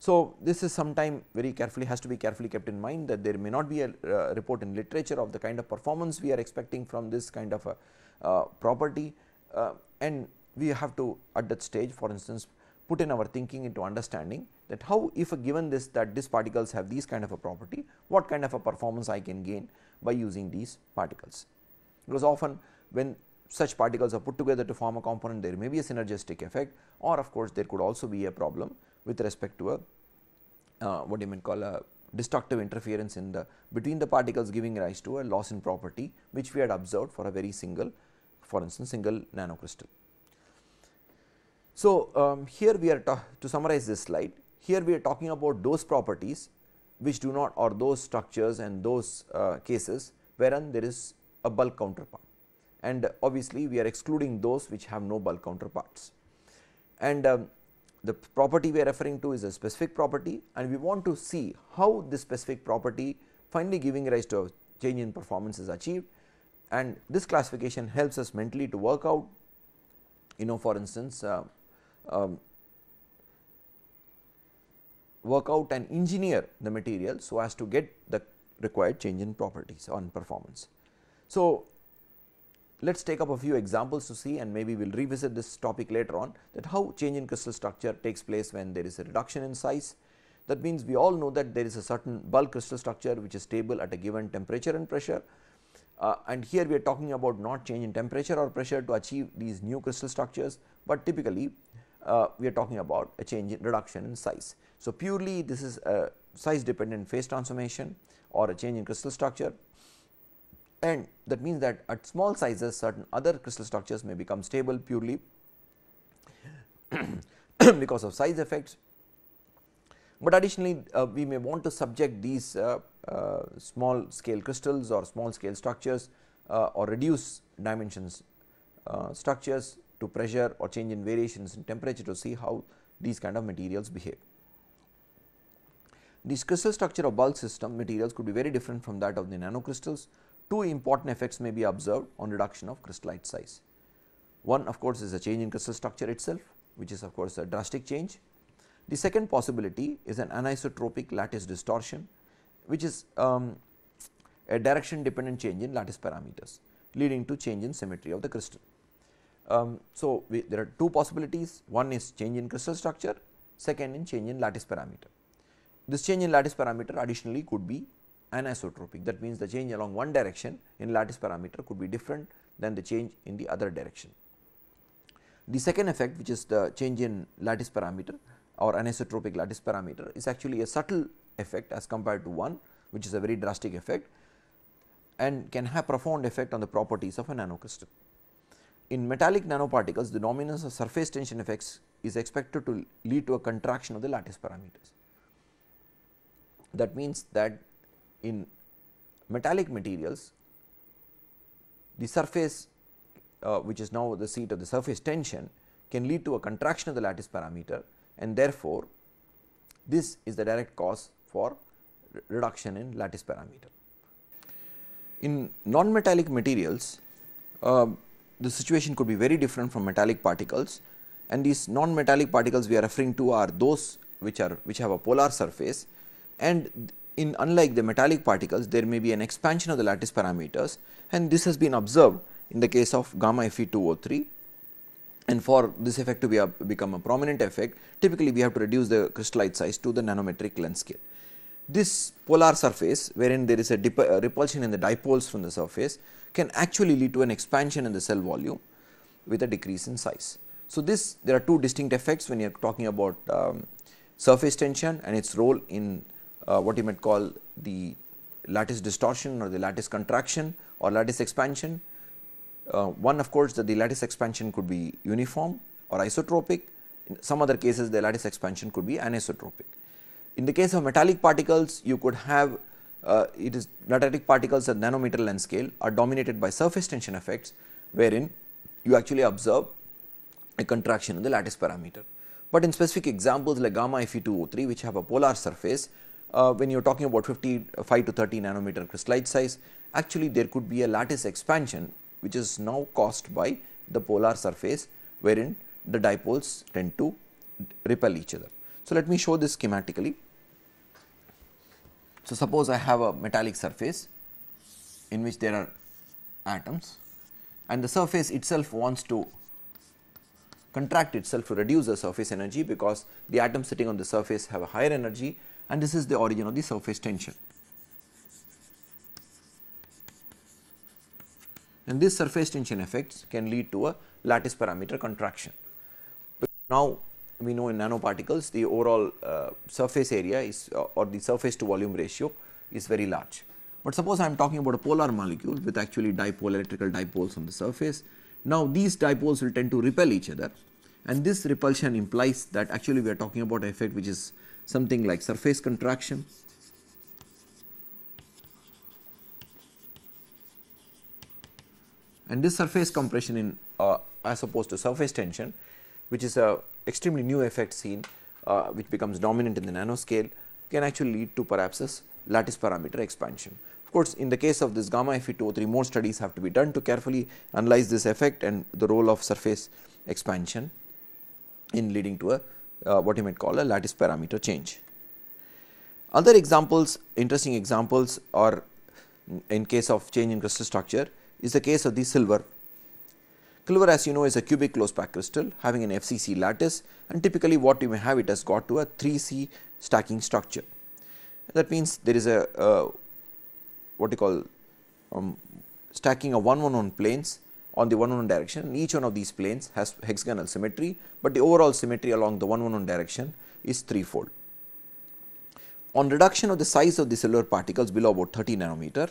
So, this is sometime very carefully has to be carefully kept in mind that there may not be a uh, report in literature of the kind of performance we are expecting from this kind of a uh, property uh, and we have to at that stage for instance put in our thinking into understanding that how if given this that these particles have these kind of a property what kind of a performance I can gain by using these particles. Because often when such particles are put together to form a component there may be a synergistic effect or of course there could also be a problem with respect to a uh, what you may call a destructive interference in the between the particles giving rise to a loss in property which we had observed for a very single for instance single nanocrystal. So, um, here we are to summarize this slide here we are talking about those properties which do not or those structures and those uh, cases wherein there is a bulk counterpart and obviously we are excluding those which have no bulk counterparts. And um, the property we are referring to is a specific property and we want to see how this specific property finally giving rise to a change in performance is achieved and this classification helps us mentally to work out you know for instance uh, um, work out and engineer the material so as to get the required change in properties on performance. So, let us take up a few examples to see and maybe we will revisit this topic later on that how change in crystal structure takes place when there is a reduction in size. That means, we all know that there is a certain bulk crystal structure which is stable at a given temperature and pressure uh, and here we are talking about not change in temperature or pressure to achieve these new crystal structures, but typically uh, we are talking about a change in reduction in size. So, purely this is a size dependent phase transformation or a change in crystal structure and that means that at small sizes certain other crystal structures may become stable purely because of size effects. But additionally uh, we may want to subject these uh, uh, small scale crystals or small scale structures uh, or reduce dimensions uh, structures to pressure or change in variations in temperature to see how these kind of materials behave. This crystal structure of bulk system materials could be very different from that of the nanocrystals. Two important effects may be observed on reduction of crystallite size. One of course, is a change in crystal structure itself which is of course, a drastic change. The second possibility is an anisotropic lattice distortion which is um, a direction dependent change in lattice parameters leading to change in symmetry of the crystal. Um, so, we, there are two possibilities one is change in crystal structure second in change in lattice parameter. This change in lattice parameter additionally could be anisotropic that means the change along one direction in lattice parameter could be different than the change in the other direction. The second effect which is the change in lattice parameter or anisotropic lattice parameter is actually a subtle effect as compared to one which is a very drastic effect and can have profound effect on the properties of a nanocrystal. In metallic nanoparticles the dominance of surface tension effects is expected to lead to a contraction of the lattice parameters. That means that in metallic materials the surface uh, which is now the seat of the surface tension can lead to a contraction of the lattice parameter and therefore, this is the direct cause for reduction in lattice parameter. In non-metallic materials, uh, the situation could be very different from metallic particles and these non-metallic particles we are referring to are those which are which have a polar surface and in unlike the metallic particles there may be an expansion of the lattice parameters and this has been observed in the case of gamma Fe 2O3 and for this effect to be a, become a prominent effect typically we have to reduce the crystallite size to the nanometric length scale. This polar surface wherein there is a, a repulsion in the dipoles from the surface can actually lead to an expansion in the cell volume with a decrease in size. So, this there are two distinct effects when you are talking about um, surface tension and its role in uh, what you might call the lattice distortion or the lattice contraction or lattice expansion. Uh, one of course, that the lattice expansion could be uniform or isotropic, in some other cases the lattice expansion could be anisotropic. In the case of metallic particles, you could have uh, it is metallic particles at nanometer length scale are dominated by surface tension effects, wherein you actually observe a contraction in the lattice parameter. But in specific examples like gamma Fe2O3 which have a polar surface, uh, when you are talking about 55 to 30 nanometer crystallite size, actually there could be a lattice expansion which is now caused by the polar surface wherein the dipoles tend to repel each other. So, let me show this schematically. So, suppose I have a metallic surface in which there are atoms and the surface itself wants to contract itself to reduce the surface energy because the atoms sitting on the surface have a higher energy and this is the origin of the surface tension. And this surface tension effects can lead to a lattice parameter contraction. Now, we know in nanoparticles the overall uh, surface area is uh, or the surface to volume ratio is very large. But suppose I am talking about a polar molecule with actually dipole electrical dipoles on the surface. Now, these dipoles will tend to repel each other and this repulsion implies that actually we are talking about an effect which is something like surface contraction and this surface compression in uh, as opposed to surface tension which is a extremely new effect seen uh, which becomes dominant in the nanoscale can actually lead to perhaps a lattice parameter expansion. Of course, in the case of this gamma Fe2O3 more studies have to be done to carefully analyze this effect and the role of surface expansion in leading to a uh, what you might call a lattice parameter change. Other examples, interesting examples are in case of change in crystal structure is the case of the silver. Silver as you know is a cubic close packed crystal having an FCC lattice and typically what you may have it has got to a 3C stacking structure. That means there is a uh, what you call um, stacking of 1 1 1 planes on the 1 1 direction and each one of these planes has hexagonal symmetry, but the overall symmetry along the 1 1 1 direction is threefold. On reduction of the size of the silver particles below about 30 nanometer,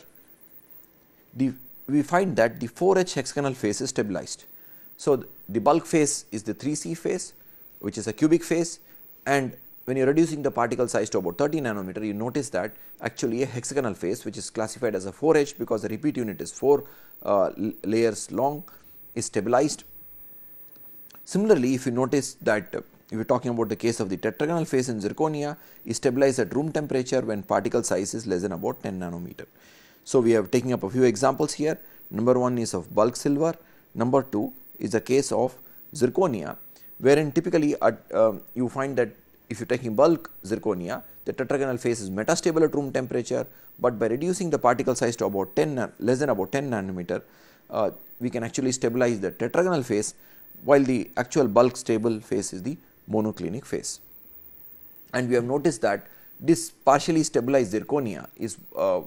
the, we find that the 4H hexagonal phase is stabilized. So, the bulk phase is the 3C phase which is a cubic phase and when you are reducing the particle size to about 30 nanometer you notice that actually a hexagonal phase which is classified as a 4H because the repeat unit is 4 uh, layers long is stabilized. Similarly, if you notice that uh, you are talking about the case of the tetragonal phase in zirconia is stabilized at room temperature when particle size is less than about 10 nanometer. So, we have taken up a few examples here number 1 is of bulk silver, number 2 is a case of zirconia wherein typically at, uh, you find that if you are taking bulk zirconia the tetragonal phase is metastable at room temperature, but by reducing the particle size to about 10 less than about 10 nanometer uh, we can actually stabilize the tetragonal phase while the actual bulk stable phase is the monoclinic phase. And we have noticed that this partially stabilized zirconia is uh,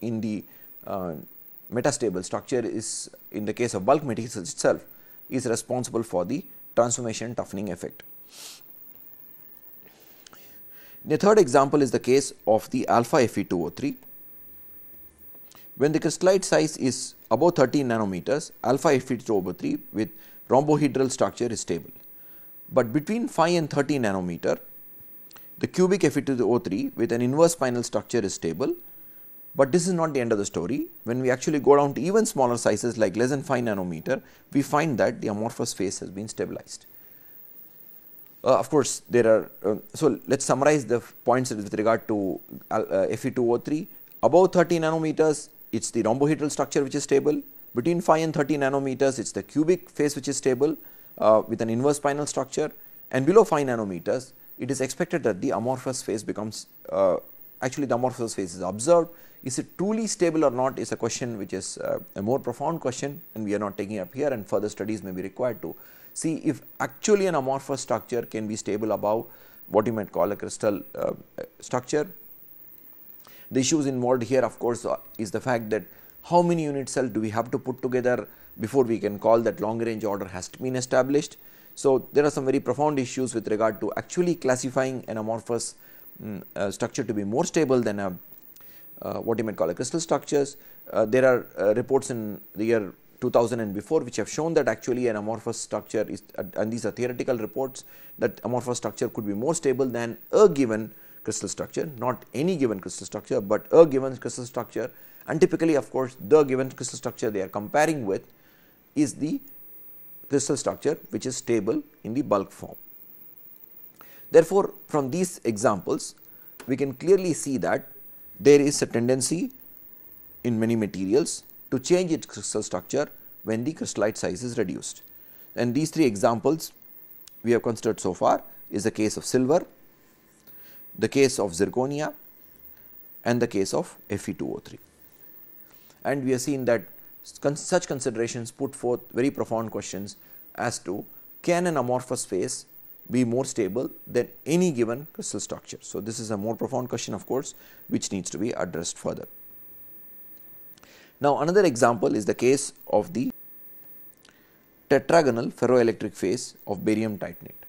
in the uh, metastable structure is in the case of bulk materials itself is responsible for the transformation toughening effect. The third example is the case of the alpha Fe2O3. When the crystallite size is above 13 nanometers, alpha Fe2O3 with rhombohedral structure is stable but between 5 and 30 nanometer the cubic Fe2O3 with an inverse spinel structure is stable, but this is not the end of the story. When we actually go down to even smaller sizes like less than 5 nanometer, we find that the amorphous phase has been stabilized. Uh, of course, there are, uh, so let us summarize the points with regard to uh, Fe2O3. Above 30 nanometers, it is the rhombohedral structure which is stable. Between 5 and 30 nanometers, it is the cubic phase which is stable uh, with an inverse spinel structure and below 5 nanometers it is expected that the amorphous phase becomes uh, actually the amorphous phase is observed. Is it truly stable or not is a question which is uh, a more profound question and we are not taking up here and further studies may be required to see if actually an amorphous structure can be stable above what you might call a crystal uh, structure. The issues involved here of course uh, is the fact that how many unit cell do we have to put together before we can call that long range order has been established. So, there are some very profound issues with regard to actually classifying an amorphous um, uh, structure to be more stable than a uh, what you might call a crystal structures. Uh, there are uh, reports in the year 2000 and before which have shown that actually an amorphous structure is and these are theoretical reports that amorphous structure could be more stable than a given crystal structure not any given crystal structure, but a given crystal structure and typically of course, the given crystal structure they are comparing with is the crystal structure which is stable in the bulk form. Therefore, from these examples we can clearly see that there is a tendency in many materials to change its crystal structure when the crystallite size is reduced. And these three examples we have considered so far is the case of silver, the case of zirconia and the case of Fe2O3. And we have seen that such considerations put forth very profound questions as to can an amorphous phase be more stable than any given crystal structure. So, this is a more profound question of course, which needs to be addressed further. Now, another example is the case of the tetragonal ferroelectric phase of barium titanate.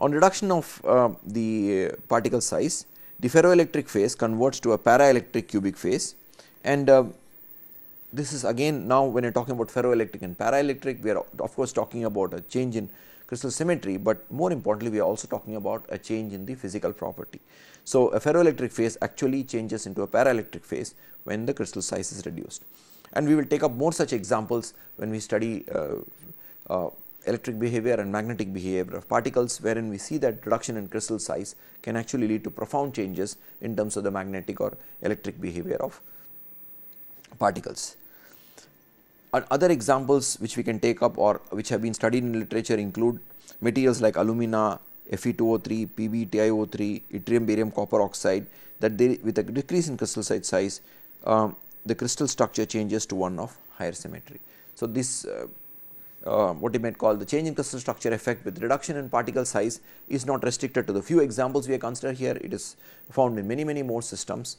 On reduction of uh, the particle size, the ferroelectric phase converts to a paraelectric cubic phase and uh, this is again now when you are talking about ferroelectric and paraelectric we are of course talking about a change in crystal symmetry, but more importantly we are also talking about a change in the physical property. So, a ferroelectric phase actually changes into a paraelectric phase when the crystal size is reduced and we will take up more such examples when we study uh, uh, electric behavior and magnetic behavior of particles wherein we see that reduction in crystal size can actually lead to profound changes in terms of the magnetic or electric behavior of particles. other examples which we can take up or which have been studied in literature include materials like alumina, Fe2O3, PbTiO3, yttrium, barium, copper oxide that they with a decrease in crystal size, um, the crystal structure changes to one of higher symmetry. So, this uh, uh, what you might call the change in crystal structure effect with reduction in particle size is not restricted to the few examples we have considered here, it is found in many many more systems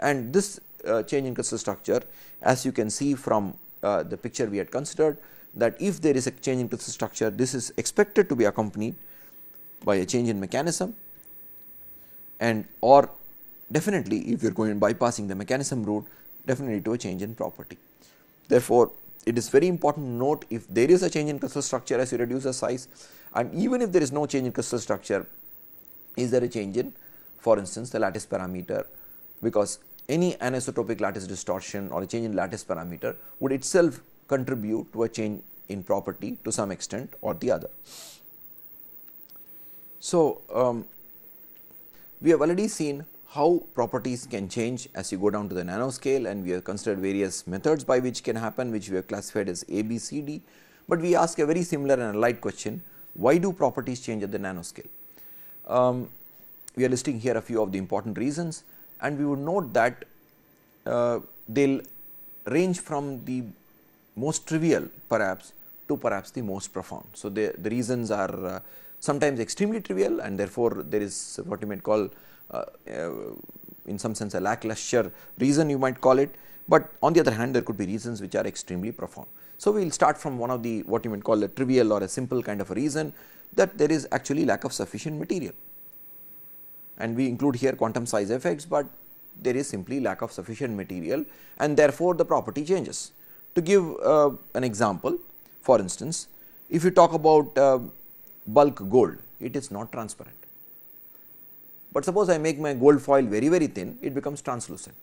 and this uh, change in crystal structure as you can see from uh, the picture we had considered that if there is a change in crystal structure this is expected to be accompanied by a change in mechanism and or definitely if you are going bypassing the mechanism route definitely to a change in property. Therefore, it is very important to note if there is a change in crystal structure as you reduce the size and even if there is no change in crystal structure is there a change in for instance the lattice parameter because any anisotropic lattice distortion or a change in lattice parameter would itself contribute to a change in property to some extent or the other. So, um, we have already seen how properties can change as you go down to the nanoscale and we have considered various methods by which can happen which we have classified as A, B, C, D, but we ask a very similar and allied question why do properties change at the nanoscale? Um, we are listing here a few of the important reasons and we would note that uh, they will range from the most trivial perhaps to perhaps the most profound. So, the, the reasons are uh, sometimes extremely trivial and therefore, there is what you might call uh, uh, in some sense a lackluster reason you might call it, but on the other hand there could be reasons which are extremely profound. So, we will start from one of the what you might call a trivial or a simple kind of a reason that there is actually lack of sufficient material and we include here quantum size effects, but there is simply lack of sufficient material and therefore, the property changes. To give uh, an example for instance, if you talk about uh, bulk gold, it is not transparent. But suppose I make my gold foil very very thin, it becomes translucent.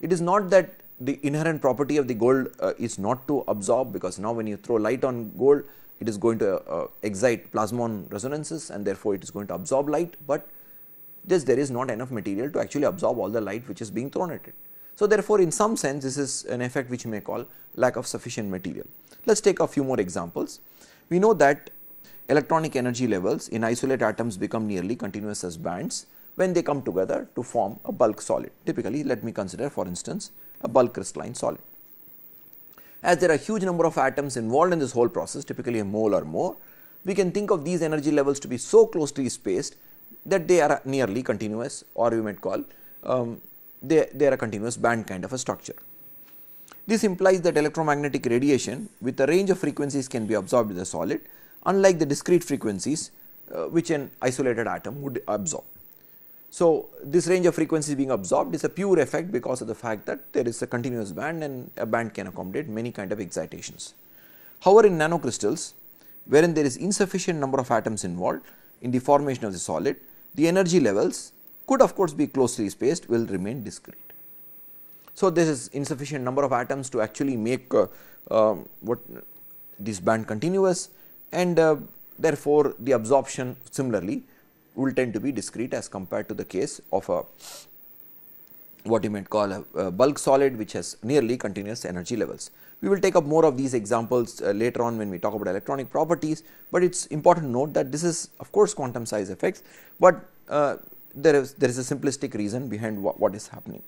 It is not that the inherent property of the gold uh, is not to absorb because now when you throw light on gold, it is going to uh, excite plasmon resonances and therefore, it is going to absorb light, but just there is not enough material to actually absorb all the light which is being thrown at it. So, therefore, in some sense this is an effect which you may call lack of sufficient material. Let us take a few more examples. We know that electronic energy levels in isolate atoms become nearly continuous as bands when they come together to form a bulk solid. Typically, let me consider for instance a bulk crystalline solid. As there are huge number of atoms involved in this whole process, typically a mole or more, we can think of these energy levels to be so closely spaced that they are nearly continuous or you might call um, they, they are a continuous band kind of a structure. This implies that electromagnetic radiation with a range of frequencies can be absorbed with a solid unlike the discrete frequencies uh, which an isolated atom would absorb. So, this range of frequencies being absorbed is a pure effect because of the fact that there is a continuous band and a band can accommodate many kind of excitations. However, in nanocrystals wherein there is insufficient number of atoms involved in the formation of the solid, the energy levels could of course be closely spaced will remain discrete. So, this is insufficient number of atoms to actually make uh, uh, what this band continuous and uh, therefore, the absorption similarly will tend to be discrete as compared to the case of a what you might call a, a bulk solid which has nearly continuous energy levels. We will take up more of these examples uh, later on when we talk about electronic properties, but it is important to note that this is of course quantum size effects, but uh, there is there is a simplistic reason behind what, is happening.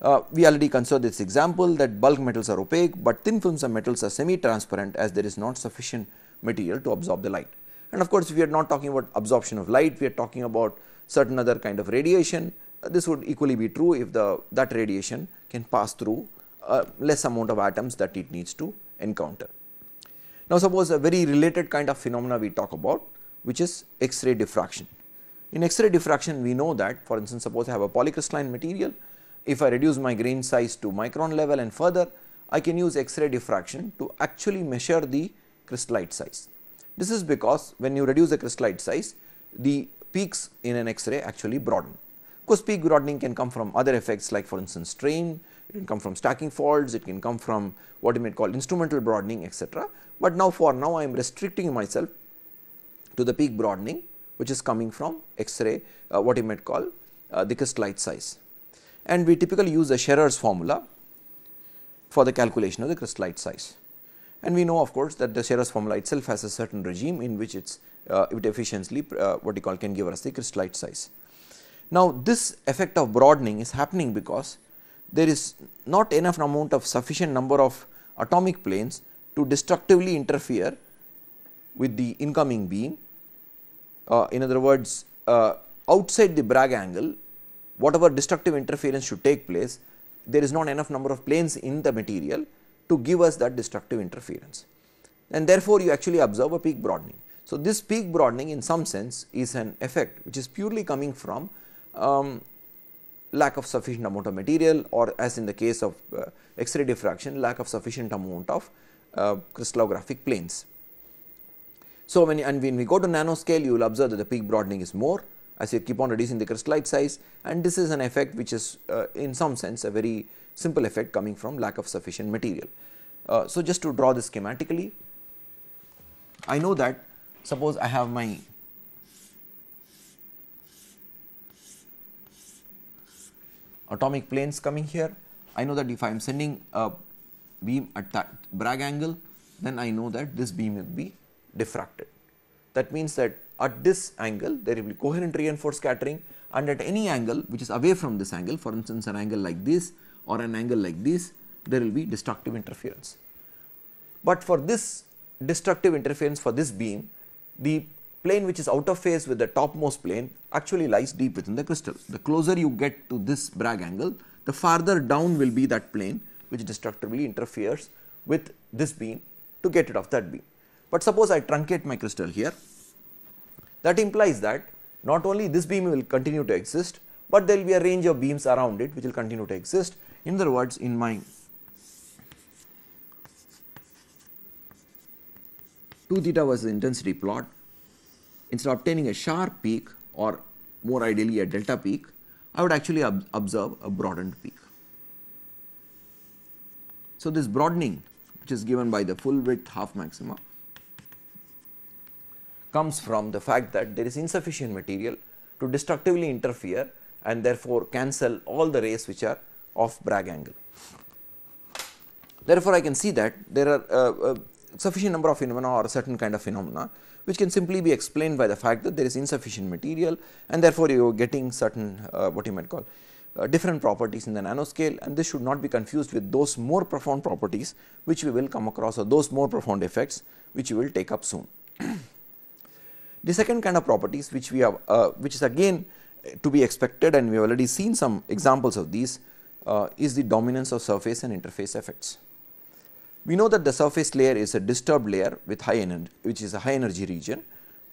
Uh, we already considered this example that bulk metals are opaque, but thin films of metals are semi transparent as there is not sufficient material to absorb the light. And of course, if we are not talking about absorption of light, we are talking about certain other kind of radiation. Uh, this would equally be true if the that radiation can pass through a less amount of atoms that it needs to encounter. Now, suppose a very related kind of phenomena we talk about which is X-ray diffraction. In X-ray diffraction we know that for instance, suppose I have a polycrystalline material, if I reduce my grain size to micron level and further I can use X-ray diffraction to actually measure the crystallite size. This is because when you reduce the crystallite size, the peaks in an X-ray actually broaden. course, peak broadening can come from other effects like for instance strain, it can come from stacking faults, it can come from what you might call instrumental broadening etc. But now for now I am restricting myself to the peak broadening which is coming from X-ray uh, what you might call uh, the crystallite size. And we typically use the Scherrer's formula for the calculation of the crystallite size. And we know of course that the Scherrer's formula itself has a certain regime in which it's uh, it efficiently uh, what you call can give us the crystallite size. Now this effect of broadening is happening because there is not enough amount of sufficient number of atomic planes to destructively interfere with the incoming beam. Uh, in other words, uh, outside the Bragg angle, whatever destructive interference should take place, there is not enough number of planes in the material to give us that destructive interference. And therefore, you actually observe a peak broadening. So, this peak broadening in some sense is an effect which is purely coming from um, lack of sufficient amount of material or as in the case of uh, X-ray diffraction lack of sufficient amount of uh, crystallographic planes. So, when and when we go to nanoscale you will observe that the peak broadening is more as you keep on reducing the crystallite size and this is an effect which is uh, in some sense a very simple effect coming from lack of sufficient material. Uh, so, just to draw this schematically I know that suppose I have my atomic planes coming here. I know that if I am sending a beam at that Bragg angle, then I know that this beam will be diffracted. That means that at this angle there will be coherent reinforced scattering and at any angle which is away from this angle for instance an angle like this or an angle like this there will be destructive interference. But for this destructive interference for this beam the plane which is out of phase with the topmost plane actually lies deep within the crystal. The closer you get to this Bragg angle, the farther down will be that plane which destructively interferes with this beam to get rid of that beam. But suppose I truncate my crystal here, that implies that not only this beam will continue to exist, but there will be a range of beams around it which will continue to exist. In other words, in my 2 theta versus intensity plot, instead of obtaining a sharp peak or more ideally a delta peak, I would actually ob observe a broadened peak. So, this broadening which is given by the full width half maxima comes from the fact that there is insufficient material to destructively interfere and therefore cancel all the rays which are of Bragg angle. Therefore, I can see that there are uh, uh, sufficient number of phenomena or a certain kind of phenomena which can simply be explained by the fact that there is insufficient material and therefore, you are getting certain uh, what you might call uh, different properties in the nanoscale and this should not be confused with those more profound properties which we will come across or those more profound effects which we will take up soon. the second kind of properties which we have uh, which is again to be expected and we have already seen some examples of these uh, is the dominance of surface and interface effects. We know that the surface layer is a disturbed layer with high energy which is a high energy region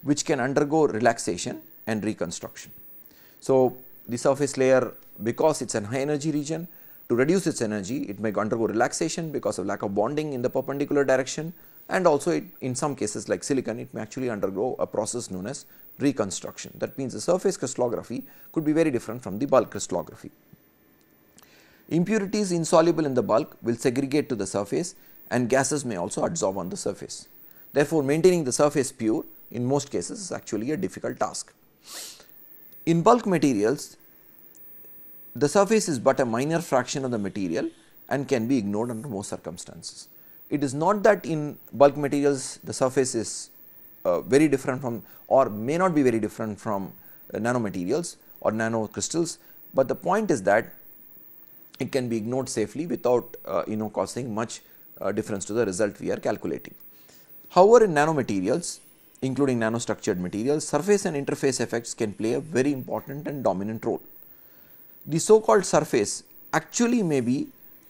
which can undergo relaxation and reconstruction. So, the surface layer because it is an high energy region to reduce its energy it may undergo relaxation because of lack of bonding in the perpendicular direction and also it, in some cases like silicon it may actually undergo a process known as reconstruction. That means the surface crystallography could be very different from the bulk crystallography. Impurities insoluble in the bulk will segregate to the surface and gases may also adsorb on the surface. Therefore, maintaining the surface pure in most cases is actually a difficult task. In bulk materials, the surface is but a minor fraction of the material and can be ignored under most circumstances. It is not that in bulk materials the surface is uh, very different from or may not be very different from uh, nanomaterials or nanocrystals, but the point is that it can be ignored safely without uh, you know causing much uh, difference to the result we are calculating. However, in nanomaterials including nanostructured materials, surface and interface effects can play a very important and dominant role. The so called surface actually may be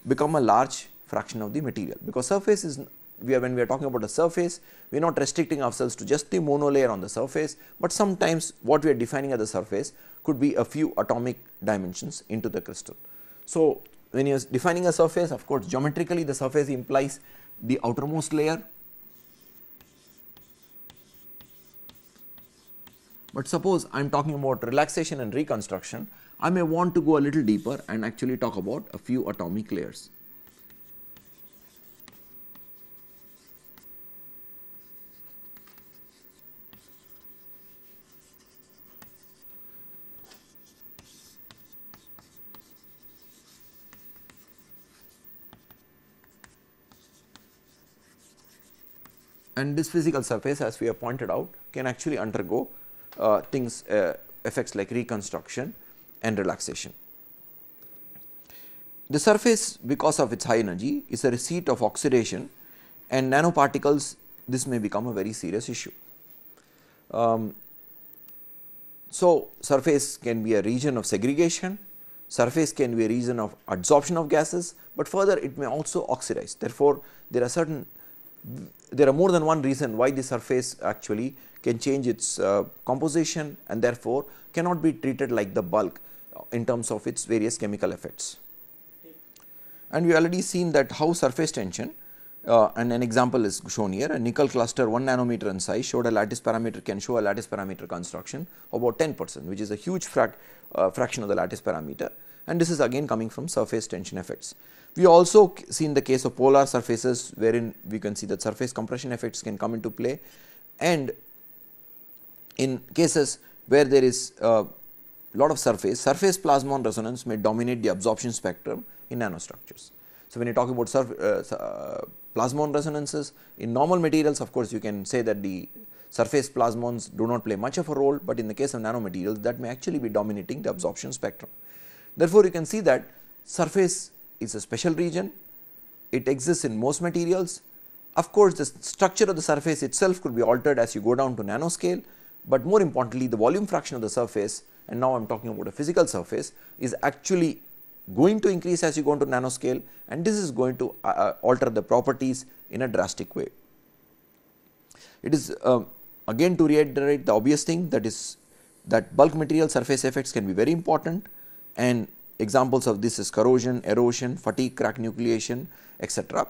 become a large fraction of the material because surface is we are when we are talking about a surface we are not restricting ourselves to just the monolayer on the surface, but sometimes what we are defining as the surface could be a few atomic dimensions into the crystal. So, when you are defining a surface of course geometrically the surface implies the outermost layer but suppose I am talking about relaxation and reconstruction I may want to go a little deeper and actually talk about a few atomic layers. And this physical surface as we have pointed out can actually undergo uh, things uh, effects like reconstruction and relaxation. The surface because of its high energy is a receipt of oxidation and nanoparticles this may become a very serious issue. Um, so, surface can be a region of segregation, surface can be a region of adsorption of gases, but further it may also oxidize. Therefore, there are certain there are more than one reason why the surface actually can change its uh, composition and therefore cannot be treated like the bulk in terms of its various chemical effects. And we already seen that how surface tension uh, and an example is shown here a nickel cluster 1 nanometer in size showed a lattice parameter can show a lattice parameter construction about 10 percent which is a huge frac, uh, fraction of the lattice parameter and this is again coming from surface tension effects. We also see in the case of polar surfaces wherein we can see that surface compression effects can come into play and in cases where there is a lot of surface, surface plasmon resonance may dominate the absorption spectrum in nanostructures. So, when you talk about surf, uh, uh, plasmon resonances in normal materials of course, you can say that the surface plasmons do not play much of a role, but in the case of nanomaterials that may actually be dominating the absorption spectrum. Therefore, you can see that surface is a special region, it exists in most materials. Of course, the structure of the surface itself could be altered as you go down to nanoscale, but more importantly the volume fraction of the surface and now I am talking about a physical surface is actually going to increase as you go into nanoscale and this is going to uh, uh alter the properties in a drastic way. It is uh, again to reiterate the obvious thing that is that bulk material surface effects can be very important and Examples of this is corrosion, erosion, fatigue crack nucleation etc.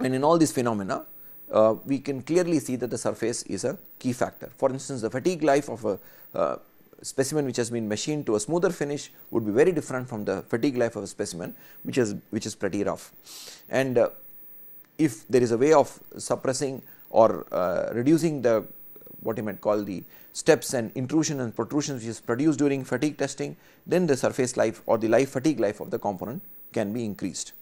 And in all these phenomena uh, we can clearly see that the surface is a key factor. For instance, the fatigue life of a uh, specimen which has been machined to a smoother finish would be very different from the fatigue life of a specimen which is which is pretty rough. And uh, if there is a way of suppressing or uh, reducing the what you might call the steps and intrusion and protrusions which is produced during fatigue testing, then the surface life or the life fatigue life of the component can be increased.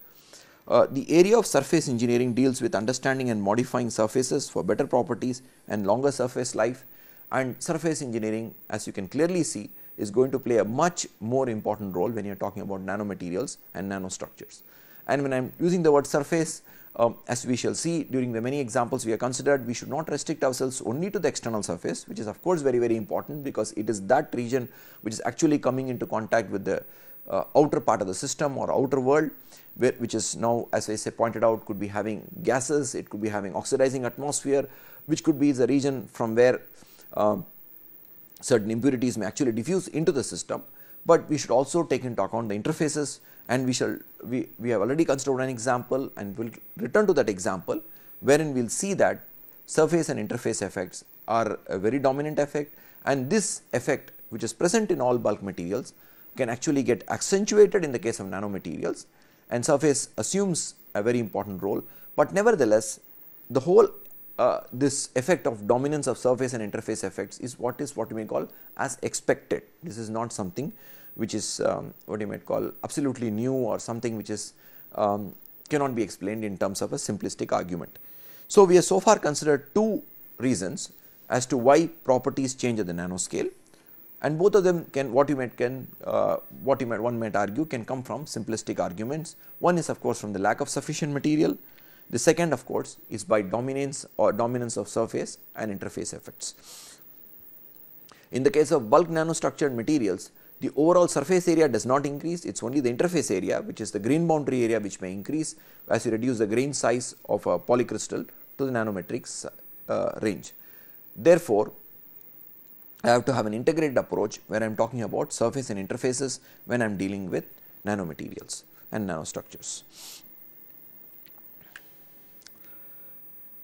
Uh, the area of surface engineering deals with understanding and modifying surfaces for better properties and longer surface life and surface engineering as you can clearly see is going to play a much more important role when you are talking about nanomaterials and nanostructures. And when I am using the word surface um, as we shall see during the many examples we have considered, we should not restrict ourselves only to the external surface, which is of course very, very important because it is that region which is actually coming into contact with the uh, outer part of the system or outer world, where, which is now as I say pointed out could be having gases, it could be having oxidizing atmosphere, which could be the region from where uh, certain impurities may actually diffuse into the system, but we should also take into account the interfaces and we shall we, we have already considered an example and we will return to that example wherein we will see that surface and interface effects are a very dominant effect. And this effect which is present in all bulk materials can actually get accentuated in the case of nanomaterials. And surface assumes a very important role, but nevertheless the whole uh, this effect of dominance of surface and interface effects is what is what we may call as expected. This is not something which is um, what you might call absolutely new or something which is um, cannot be explained in terms of a simplistic argument. So, we have so far considered two reasons as to why properties change at the nanoscale and both of them can what you might can uh, what you might one might argue can come from simplistic arguments. One is of course from the lack of sufficient material, the second of course is by dominance or dominance of surface and interface effects. In the case of bulk nanostructured materials, the overall surface area does not increase, it is only the interface area which is the grain boundary area which may increase as you reduce the grain size of a polycrystal to the nanometric uh, range. Therefore, I have to have an integrated approach where I am talking about surface and interfaces when I am dealing with nanomaterials and nanostructures.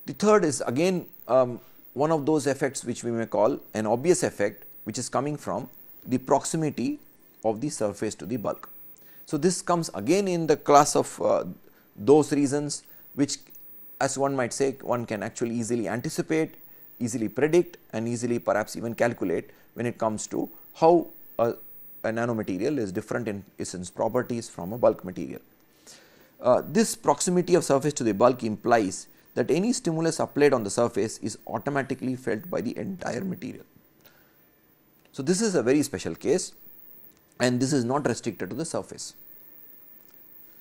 The third is again um, one of those effects which we may call an obvious effect which is coming from the proximity of the surface to the bulk. So, this comes again in the class of uh, those reasons which as one might say one can actually easily anticipate, easily predict and easily perhaps even calculate when it comes to how a, a nanomaterial is different in its properties from a bulk material. Uh, this proximity of surface to the bulk implies that any stimulus applied on the surface is automatically felt by the entire material. So, this is a very special case and this is not restricted to the surface.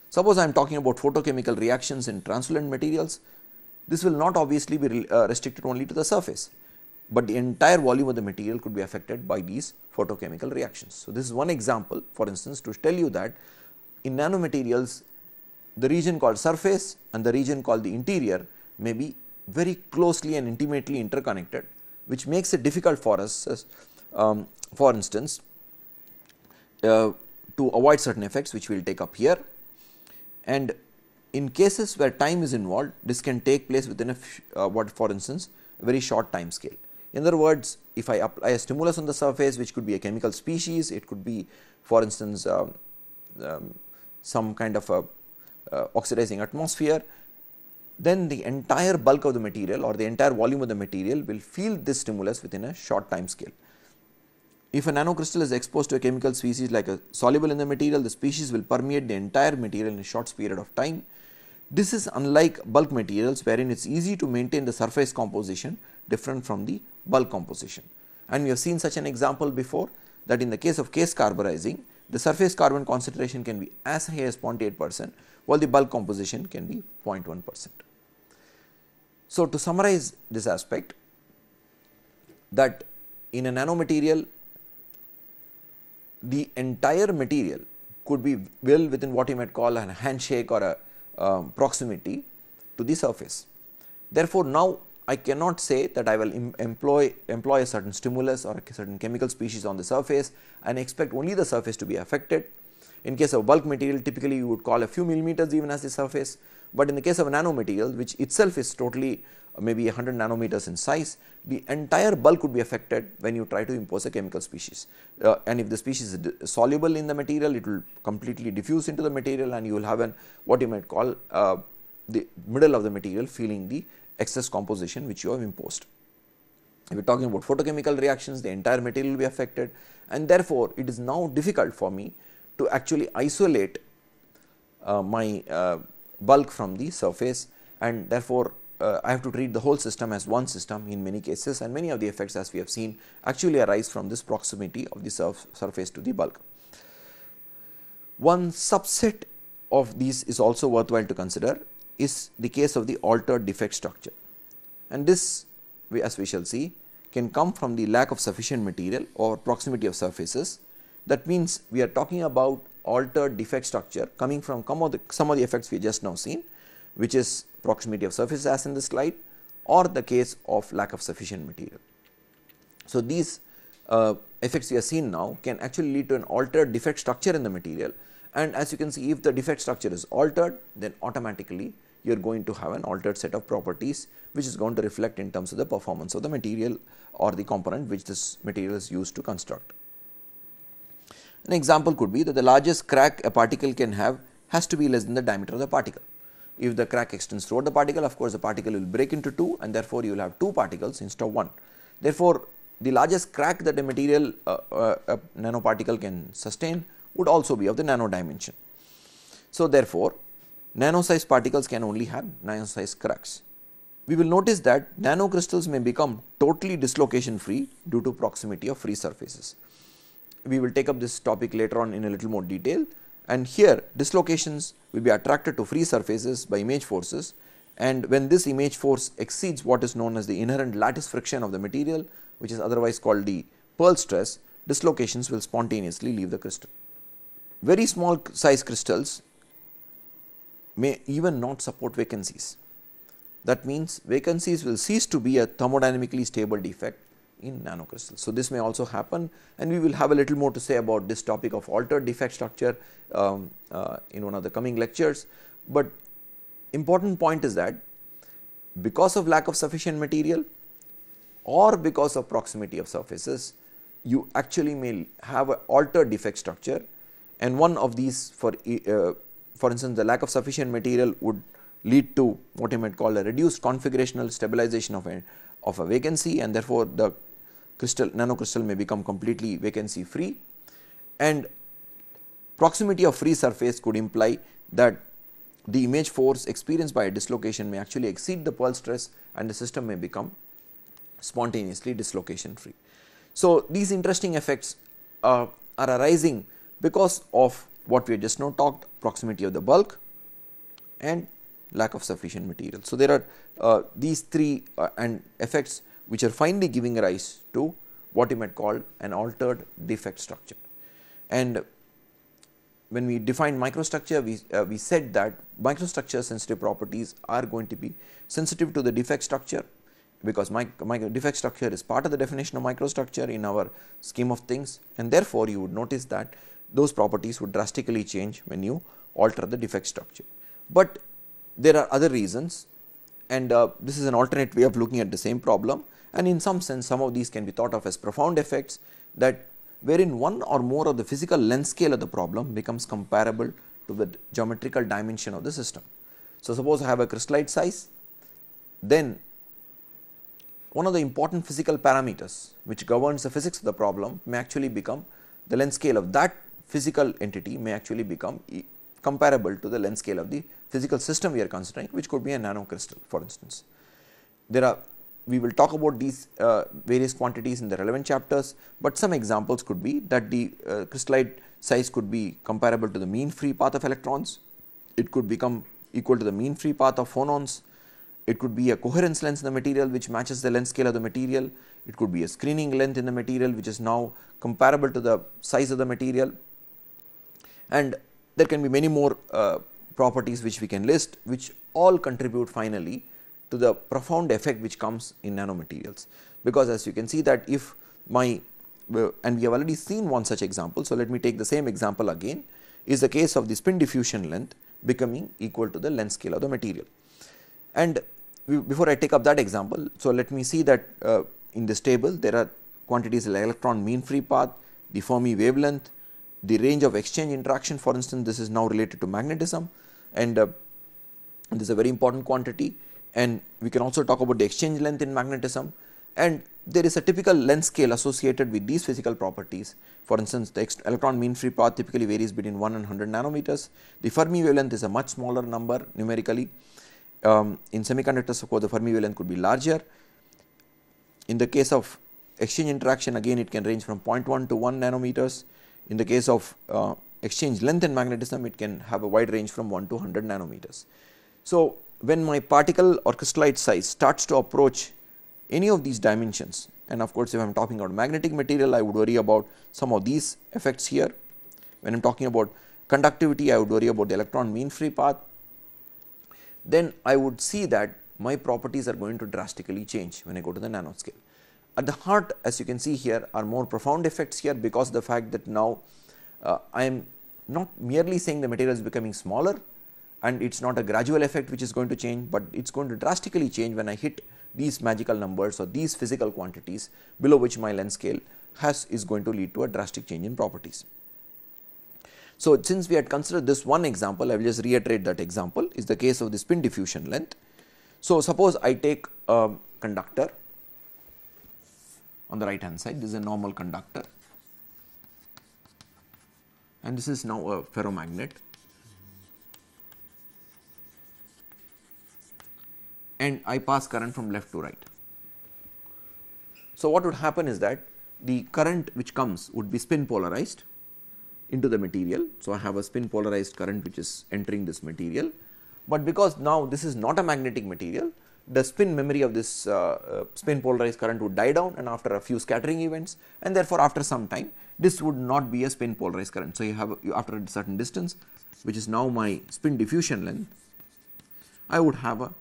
Suppose I am talking about photochemical reactions in translucent materials, this will not obviously be uh, restricted only to the surface, but the entire volume of the material could be affected by these photochemical reactions. So, this is one example for instance to tell you that in nanomaterials the region called surface and the region called the interior may be very closely and intimately interconnected which makes it difficult for us um, for instance uh, to avoid certain effects which we will take up here and in cases where time is involved this can take place within a uh, what for instance very short time scale. In other words if I apply a stimulus on the surface which could be a chemical species it could be for instance um, um, some kind of a uh, oxidizing atmosphere then the entire bulk of the material or the entire volume of the material will feel this stimulus within a short time scale. If a nanocrystal is exposed to a chemical species like a soluble in the material, the species will permeate the entire material in a short period of time. This is unlike bulk materials wherein it is easy to maintain the surface composition different from the bulk composition. And we have seen such an example before that in the case of case carburizing, the surface carbon concentration can be as high as 0.8 percent while the bulk composition can be 0.1 percent. So, to summarize this aspect that in a nanomaterial the entire material could be well within what you might call a handshake or a um, proximity to the surface. Therefore, now I cannot say that I will employ employ a certain stimulus or a certain chemical species on the surface and expect only the surface to be affected. In case of bulk material typically you would call a few millimeters even as the surface, but in the case of a nanomaterial which itself is totally uh, maybe 100 nanometers in size, the entire bulk would be affected when you try to impose a chemical species. Uh, and if the species is soluble in the material, it will completely diffuse into the material and you will have an what you might call uh, the middle of the material feeling the excess composition which you have imposed. If we are talking about photochemical reactions, the entire material will be affected and therefore, it is now difficult for me to actually isolate uh, my uh, bulk from the surface and therefore, uh, I have to treat the whole system as one system in many cases and many of the effects as we have seen actually arise from this proximity of the surf surface to the bulk. One subset of these is also worthwhile to consider is the case of the altered defect structure and this we, as we shall see can come from the lack of sufficient material or proximity of surfaces. That means, we are talking about altered defect structure coming from some of the, some of the effects we just now seen which is proximity of surface as in the slide or the case of lack of sufficient material. So, these uh, effects we have seen now can actually lead to an altered defect structure in the material and as you can see if the defect structure is altered then automatically you are going to have an altered set of properties which is going to reflect in terms of the performance of the material or the component which this material is used to construct. An example could be that the largest crack a particle can have has to be less than the diameter of the particle. If the crack extends toward the particle, of course, the particle will break into two and therefore, you will have two particles instead of one. Therefore, the largest crack that a material uh, uh, a nanoparticle can sustain would also be of the nano dimension. So, therefore, nano sized particles can only have nano sized cracks. We will notice that nanocrystals may become totally dislocation free due to proximity of free surfaces. We will take up this topic later on in a little more detail, and here dislocations will be attracted to free surfaces by image forces and when this image force exceeds what is known as the inherent lattice friction of the material which is otherwise called the Peierls stress, dislocations will spontaneously leave the crystal. Very small size crystals may even not support vacancies. That means, vacancies will cease to be a thermodynamically stable defect in nanocrystals. So, this may also happen and we will have a little more to say about this topic of altered defect structure um, uh, in one of the coming lectures. But important point is that because of lack of sufficient material or because of proximity of surfaces, you actually may have an altered defect structure and one of these for uh, for instance the lack of sufficient material would lead to what you might call a reduced configurational stabilization of a of a vacancy and therefore the crystal nanocrystal may become completely vacancy free and proximity of free surface could imply that the image force experienced by a dislocation may actually exceed the Peierls stress and the system may become spontaneously dislocation free. So, these interesting effects uh, are arising because of what we just now talked proximity of the bulk and lack of sufficient material. So, there are uh, these three uh, and effects which are finally giving rise to what you might call an altered defect structure. And when we defined microstructure, we, uh, we said that microstructure sensitive properties are going to be sensitive to the defect structure because my, my defect structure is part of the definition of microstructure in our scheme of things and therefore, you would notice that those properties would drastically change when you alter the defect structure. But there are other reasons and uh, this is an alternate way of looking at the same problem and in some sense some of these can be thought of as profound effects that wherein one or more of the physical length scale of the problem becomes comparable to the geometrical dimension of the system. So, suppose I have a crystallite size, then one of the important physical parameters which governs the physics of the problem may actually become the length scale of that physical entity may actually become e comparable to the length scale of the physical system we are considering which could be a nanocrystal for instance. There are we will talk about these uh, various quantities in the relevant chapters, but some examples could be that the uh, crystallite size could be comparable to the mean free path of electrons, it could become equal to the mean free path of phonons, it could be a coherence length in the material which matches the length scale of the material, it could be a screening length in the material which is now comparable to the size of the material. And there can be many more uh, properties which we can list which all contribute finally to the profound effect which comes in nanomaterials. Because as you can see that if my and we have already seen one such example. So, let me take the same example again is the case of the spin diffusion length becoming equal to the length scale of the material. And before I take up that example, so let me see that uh, in this table there are quantities like electron mean free path, the Fermi wavelength, the range of exchange interaction for instance this is now related to magnetism and uh, this is a very important quantity and we can also talk about the exchange length in magnetism and there is a typical length scale associated with these physical properties. For instance, the electron mean free path typically varies between 1 and 100 nanometers. The Fermi wavelength is a much smaller number numerically. Um, in semiconductors of course, the Fermi wavelength could be larger. In the case of exchange interaction again it can range from 0.1 to 1 nanometers. In the case of uh, exchange length in magnetism it can have a wide range from 1 to 100 nanometers. So, when my particle or crystallite size starts to approach any of these dimensions and of course, if I am talking about magnetic material I would worry about some of these effects here. When I am talking about conductivity I would worry about the electron mean free path. Then I would see that my properties are going to drastically change when I go to the nanoscale. At the heart as you can see here are more profound effects here because the fact that now uh, I am not merely saying the material is becoming smaller, and it is not a gradual effect which is going to change, but it is going to drastically change when I hit these magical numbers or these physical quantities below which my length scale has is going to lead to a drastic change in properties. So, since we had considered this one example, I will just reiterate that example is the case of the spin diffusion length. So, suppose I take a conductor on the right hand side, this is a normal conductor and this is now a ferromagnet and I pass current from left to right. So, what would happen is that the current which comes would be spin polarized into the material. So, I have a spin polarized current which is entering this material, but because now this is not a magnetic material, the spin memory of this uh, uh, spin polarized current would die down and after a few scattering events and therefore, after some time this would not be a spin polarized current. So, you have you after a certain distance which is now my spin diffusion length, I would have a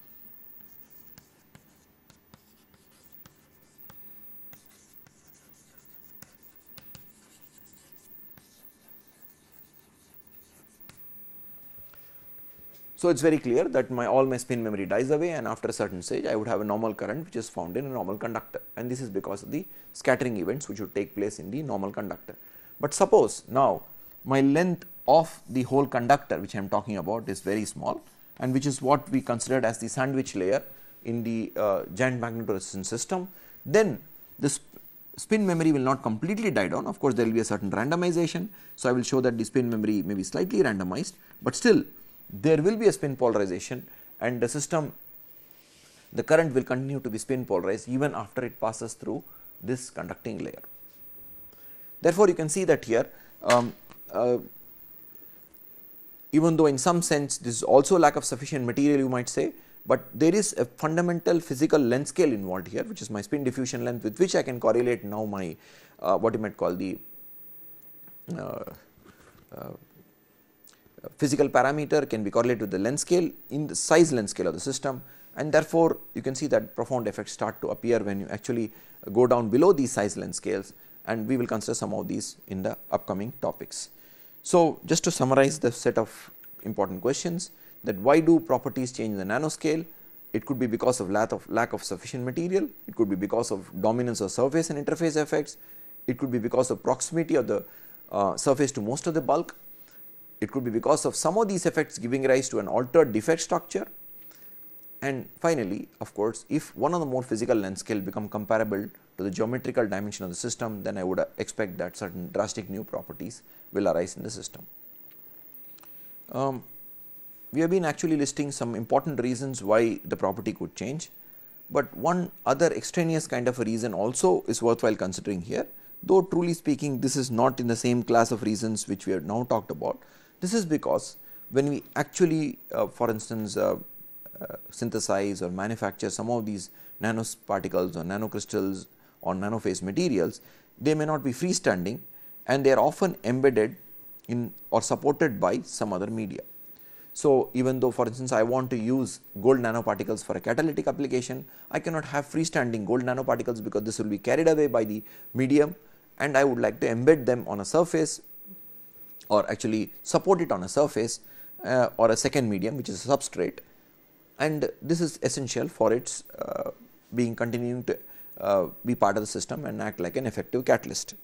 So, it is very clear that my all my spin memory dies away and after a certain stage I would have a normal current which is found in a normal conductor and this is because of the scattering events which would take place in the normal conductor. But suppose now my length of the whole conductor which I am talking about is very small and which is what we considered as the sandwich layer in the uh, giant magnetoresistance system, then this spin memory will not completely die down of course there will be a certain randomization. So, I will show that the spin memory may be slightly randomized, but still there will be a spin polarization and the system the current will continue to be spin polarized even after it passes through this conducting layer. Therefore, you can see that here um, uh, even though in some sense this is also lack of sufficient material you might say, but there is a fundamental physical length scale involved here which is my spin diffusion length with which I can correlate now my uh, what you might call the uh, uh, physical parameter can be correlated with the length scale in the size length scale of the system. And therefore, you can see that profound effects start to appear when you actually go down below these size length scales. And we will consider some of these in the upcoming topics. So, just to summarize the set of important questions that why do properties change in the nanoscale? It could be because of lack of lack of sufficient material, it could be because of dominance of surface and interface effects, it could be because of proximity of the uh, surface to most of the bulk it could be because of some of these effects giving rise to an altered defect structure and finally, of course, if one of the more physical length scale become comparable to the geometrical dimension of the system, then I would expect that certain drastic new properties will arise in the system. Um, we have been actually listing some important reasons why the property could change, but one other extraneous kind of a reason also is worthwhile considering here, though truly speaking this is not in the same class of reasons which we have now talked about, this is because when we actually uh, for instance uh, uh, synthesize or manufacture some of these nanoparticles or nanocrystals or nanophase materials, they may not be freestanding and they are often embedded in or supported by some other media. So, even though for instance, I want to use gold nanoparticles for a catalytic application, I cannot have freestanding gold nanoparticles because this will be carried away by the medium and I would like to embed them on a surface or actually support it on a surface uh, or a second medium which is a substrate and this is essential for its uh, being continuing to uh, be part of the system and act like an effective catalyst.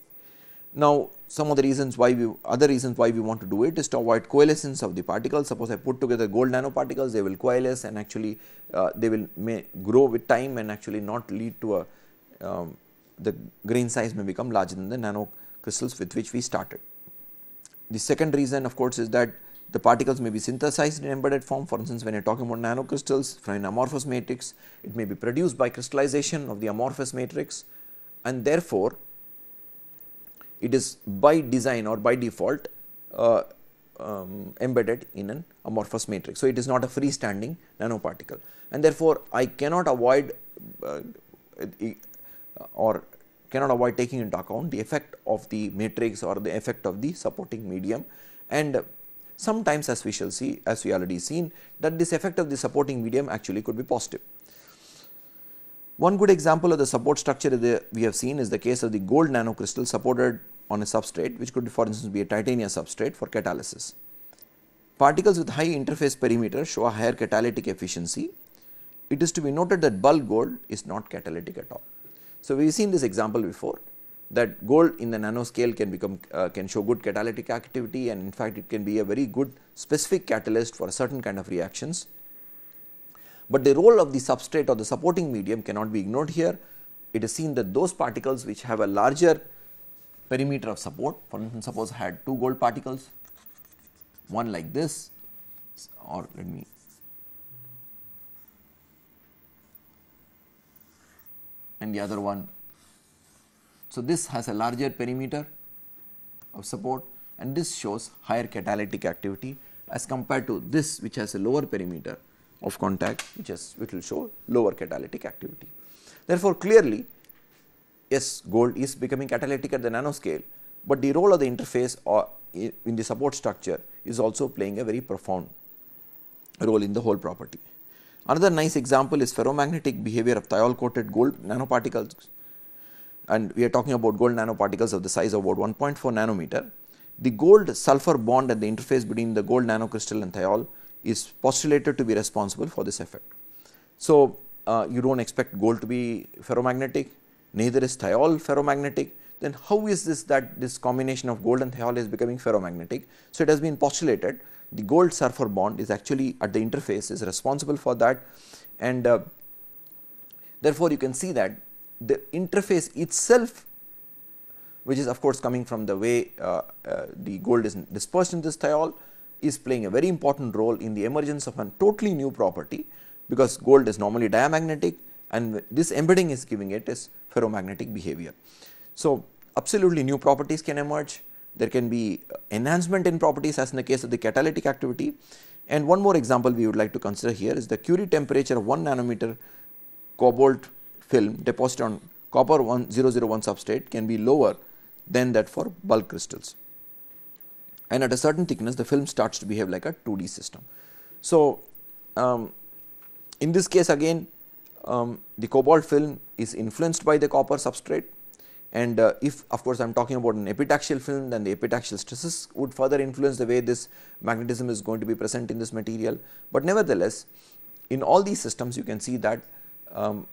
Now, some of the reasons why we other reasons why we want to do it is to avoid coalescence of the particles. Suppose I put together gold nanoparticles, they will coalesce and actually uh, they will may grow with time and actually not lead to a um, the grain size may become larger than the nano crystals with which we started. The second reason of course is that the particles may be synthesized in embedded form for instance when you are talking about nanocrystals from an amorphous matrix it may be produced by crystallization of the amorphous matrix and therefore it is by design or by default uh, um, embedded in an amorphous matrix. So, it is not a freestanding nanoparticle and therefore, I cannot avoid uh, or cannot avoid taking into account the effect of the matrix or the effect of the supporting medium and sometimes as we shall see as we already seen that this effect of the supporting medium actually could be positive. One good example of the support structure that we have seen is the case of the gold nanocrystal supported on a substrate which could for instance be a titanium substrate for catalysis. Particles with high interface perimeter show a higher catalytic efficiency. It is to be noted that bulk gold is not catalytic at all. So, we have seen this example before that gold in the nanoscale can become uh, can show good catalytic activity and in fact, it can be a very good specific catalyst for a certain kind of reactions. But the role of the substrate or the supporting medium cannot be ignored here. It is seen that those particles which have a larger perimeter of support for instance, suppose I had two gold particles one like this or let me and the other one. So, this has a larger perimeter of support and this shows higher catalytic activity as compared to this which has a lower perimeter of contact which has which will show lower catalytic activity. Therefore, clearly yes gold is becoming catalytic at the nanoscale, but the role of the interface or in the support structure is also playing a very profound role in the whole property. Another nice example is ferromagnetic behavior of thiol coated gold nanoparticles and we are talking about gold nanoparticles of the size of about 1.4 nanometer. The gold sulfur bond at the interface between the gold nanocrystal and thiol is postulated to be responsible for this effect. So, uh, you do not expect gold to be ferromagnetic, neither is thiol ferromagnetic, then how is this that this combination of gold and thiol is becoming ferromagnetic? So, it has been postulated the gold sulfur bond is actually at the interface is responsible for that and uh, therefore, you can see that the interface itself which is of course coming from the way uh, uh, the gold is dispersed in this thiol is playing a very important role in the emergence of a totally new property because gold is normally diamagnetic and this embedding is giving it is ferromagnetic behavior. So, absolutely new properties can emerge there can be enhancement in properties as in the case of the catalytic activity. And one more example we would like to consider here is the Curie temperature of 1 nanometer cobalt film deposited on copper 1001 substrate can be lower than that for bulk crystals. And at a certain thickness the film starts to behave like a 2D system. So, um, in this case again um, the cobalt film is influenced by the copper substrate and uh, if of course I am talking about an epitaxial film then the epitaxial stresses would further influence the way this magnetism is going to be present in this material. But nevertheless in all these systems you can see that um,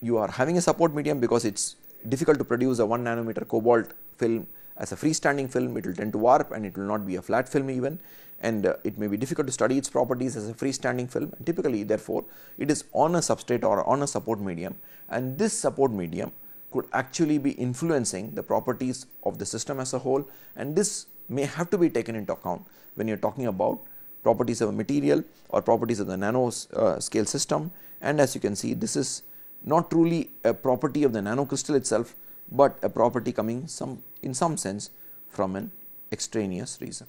you are having a support medium because it is difficult to produce a 1 nanometer cobalt film as a freestanding film. It will tend to warp and it will not be a flat film even. And uh, it may be difficult to study its properties as a freestanding film. And typically therefore it is on a substrate or on a support medium. And this support medium could actually be influencing the properties of the system as a whole and this may have to be taken into account when you are talking about properties of a material or properties of the nano uh, scale system and as you can see this is not truly a property of the nanocrystal itself, but a property coming some in some sense from an extraneous reason.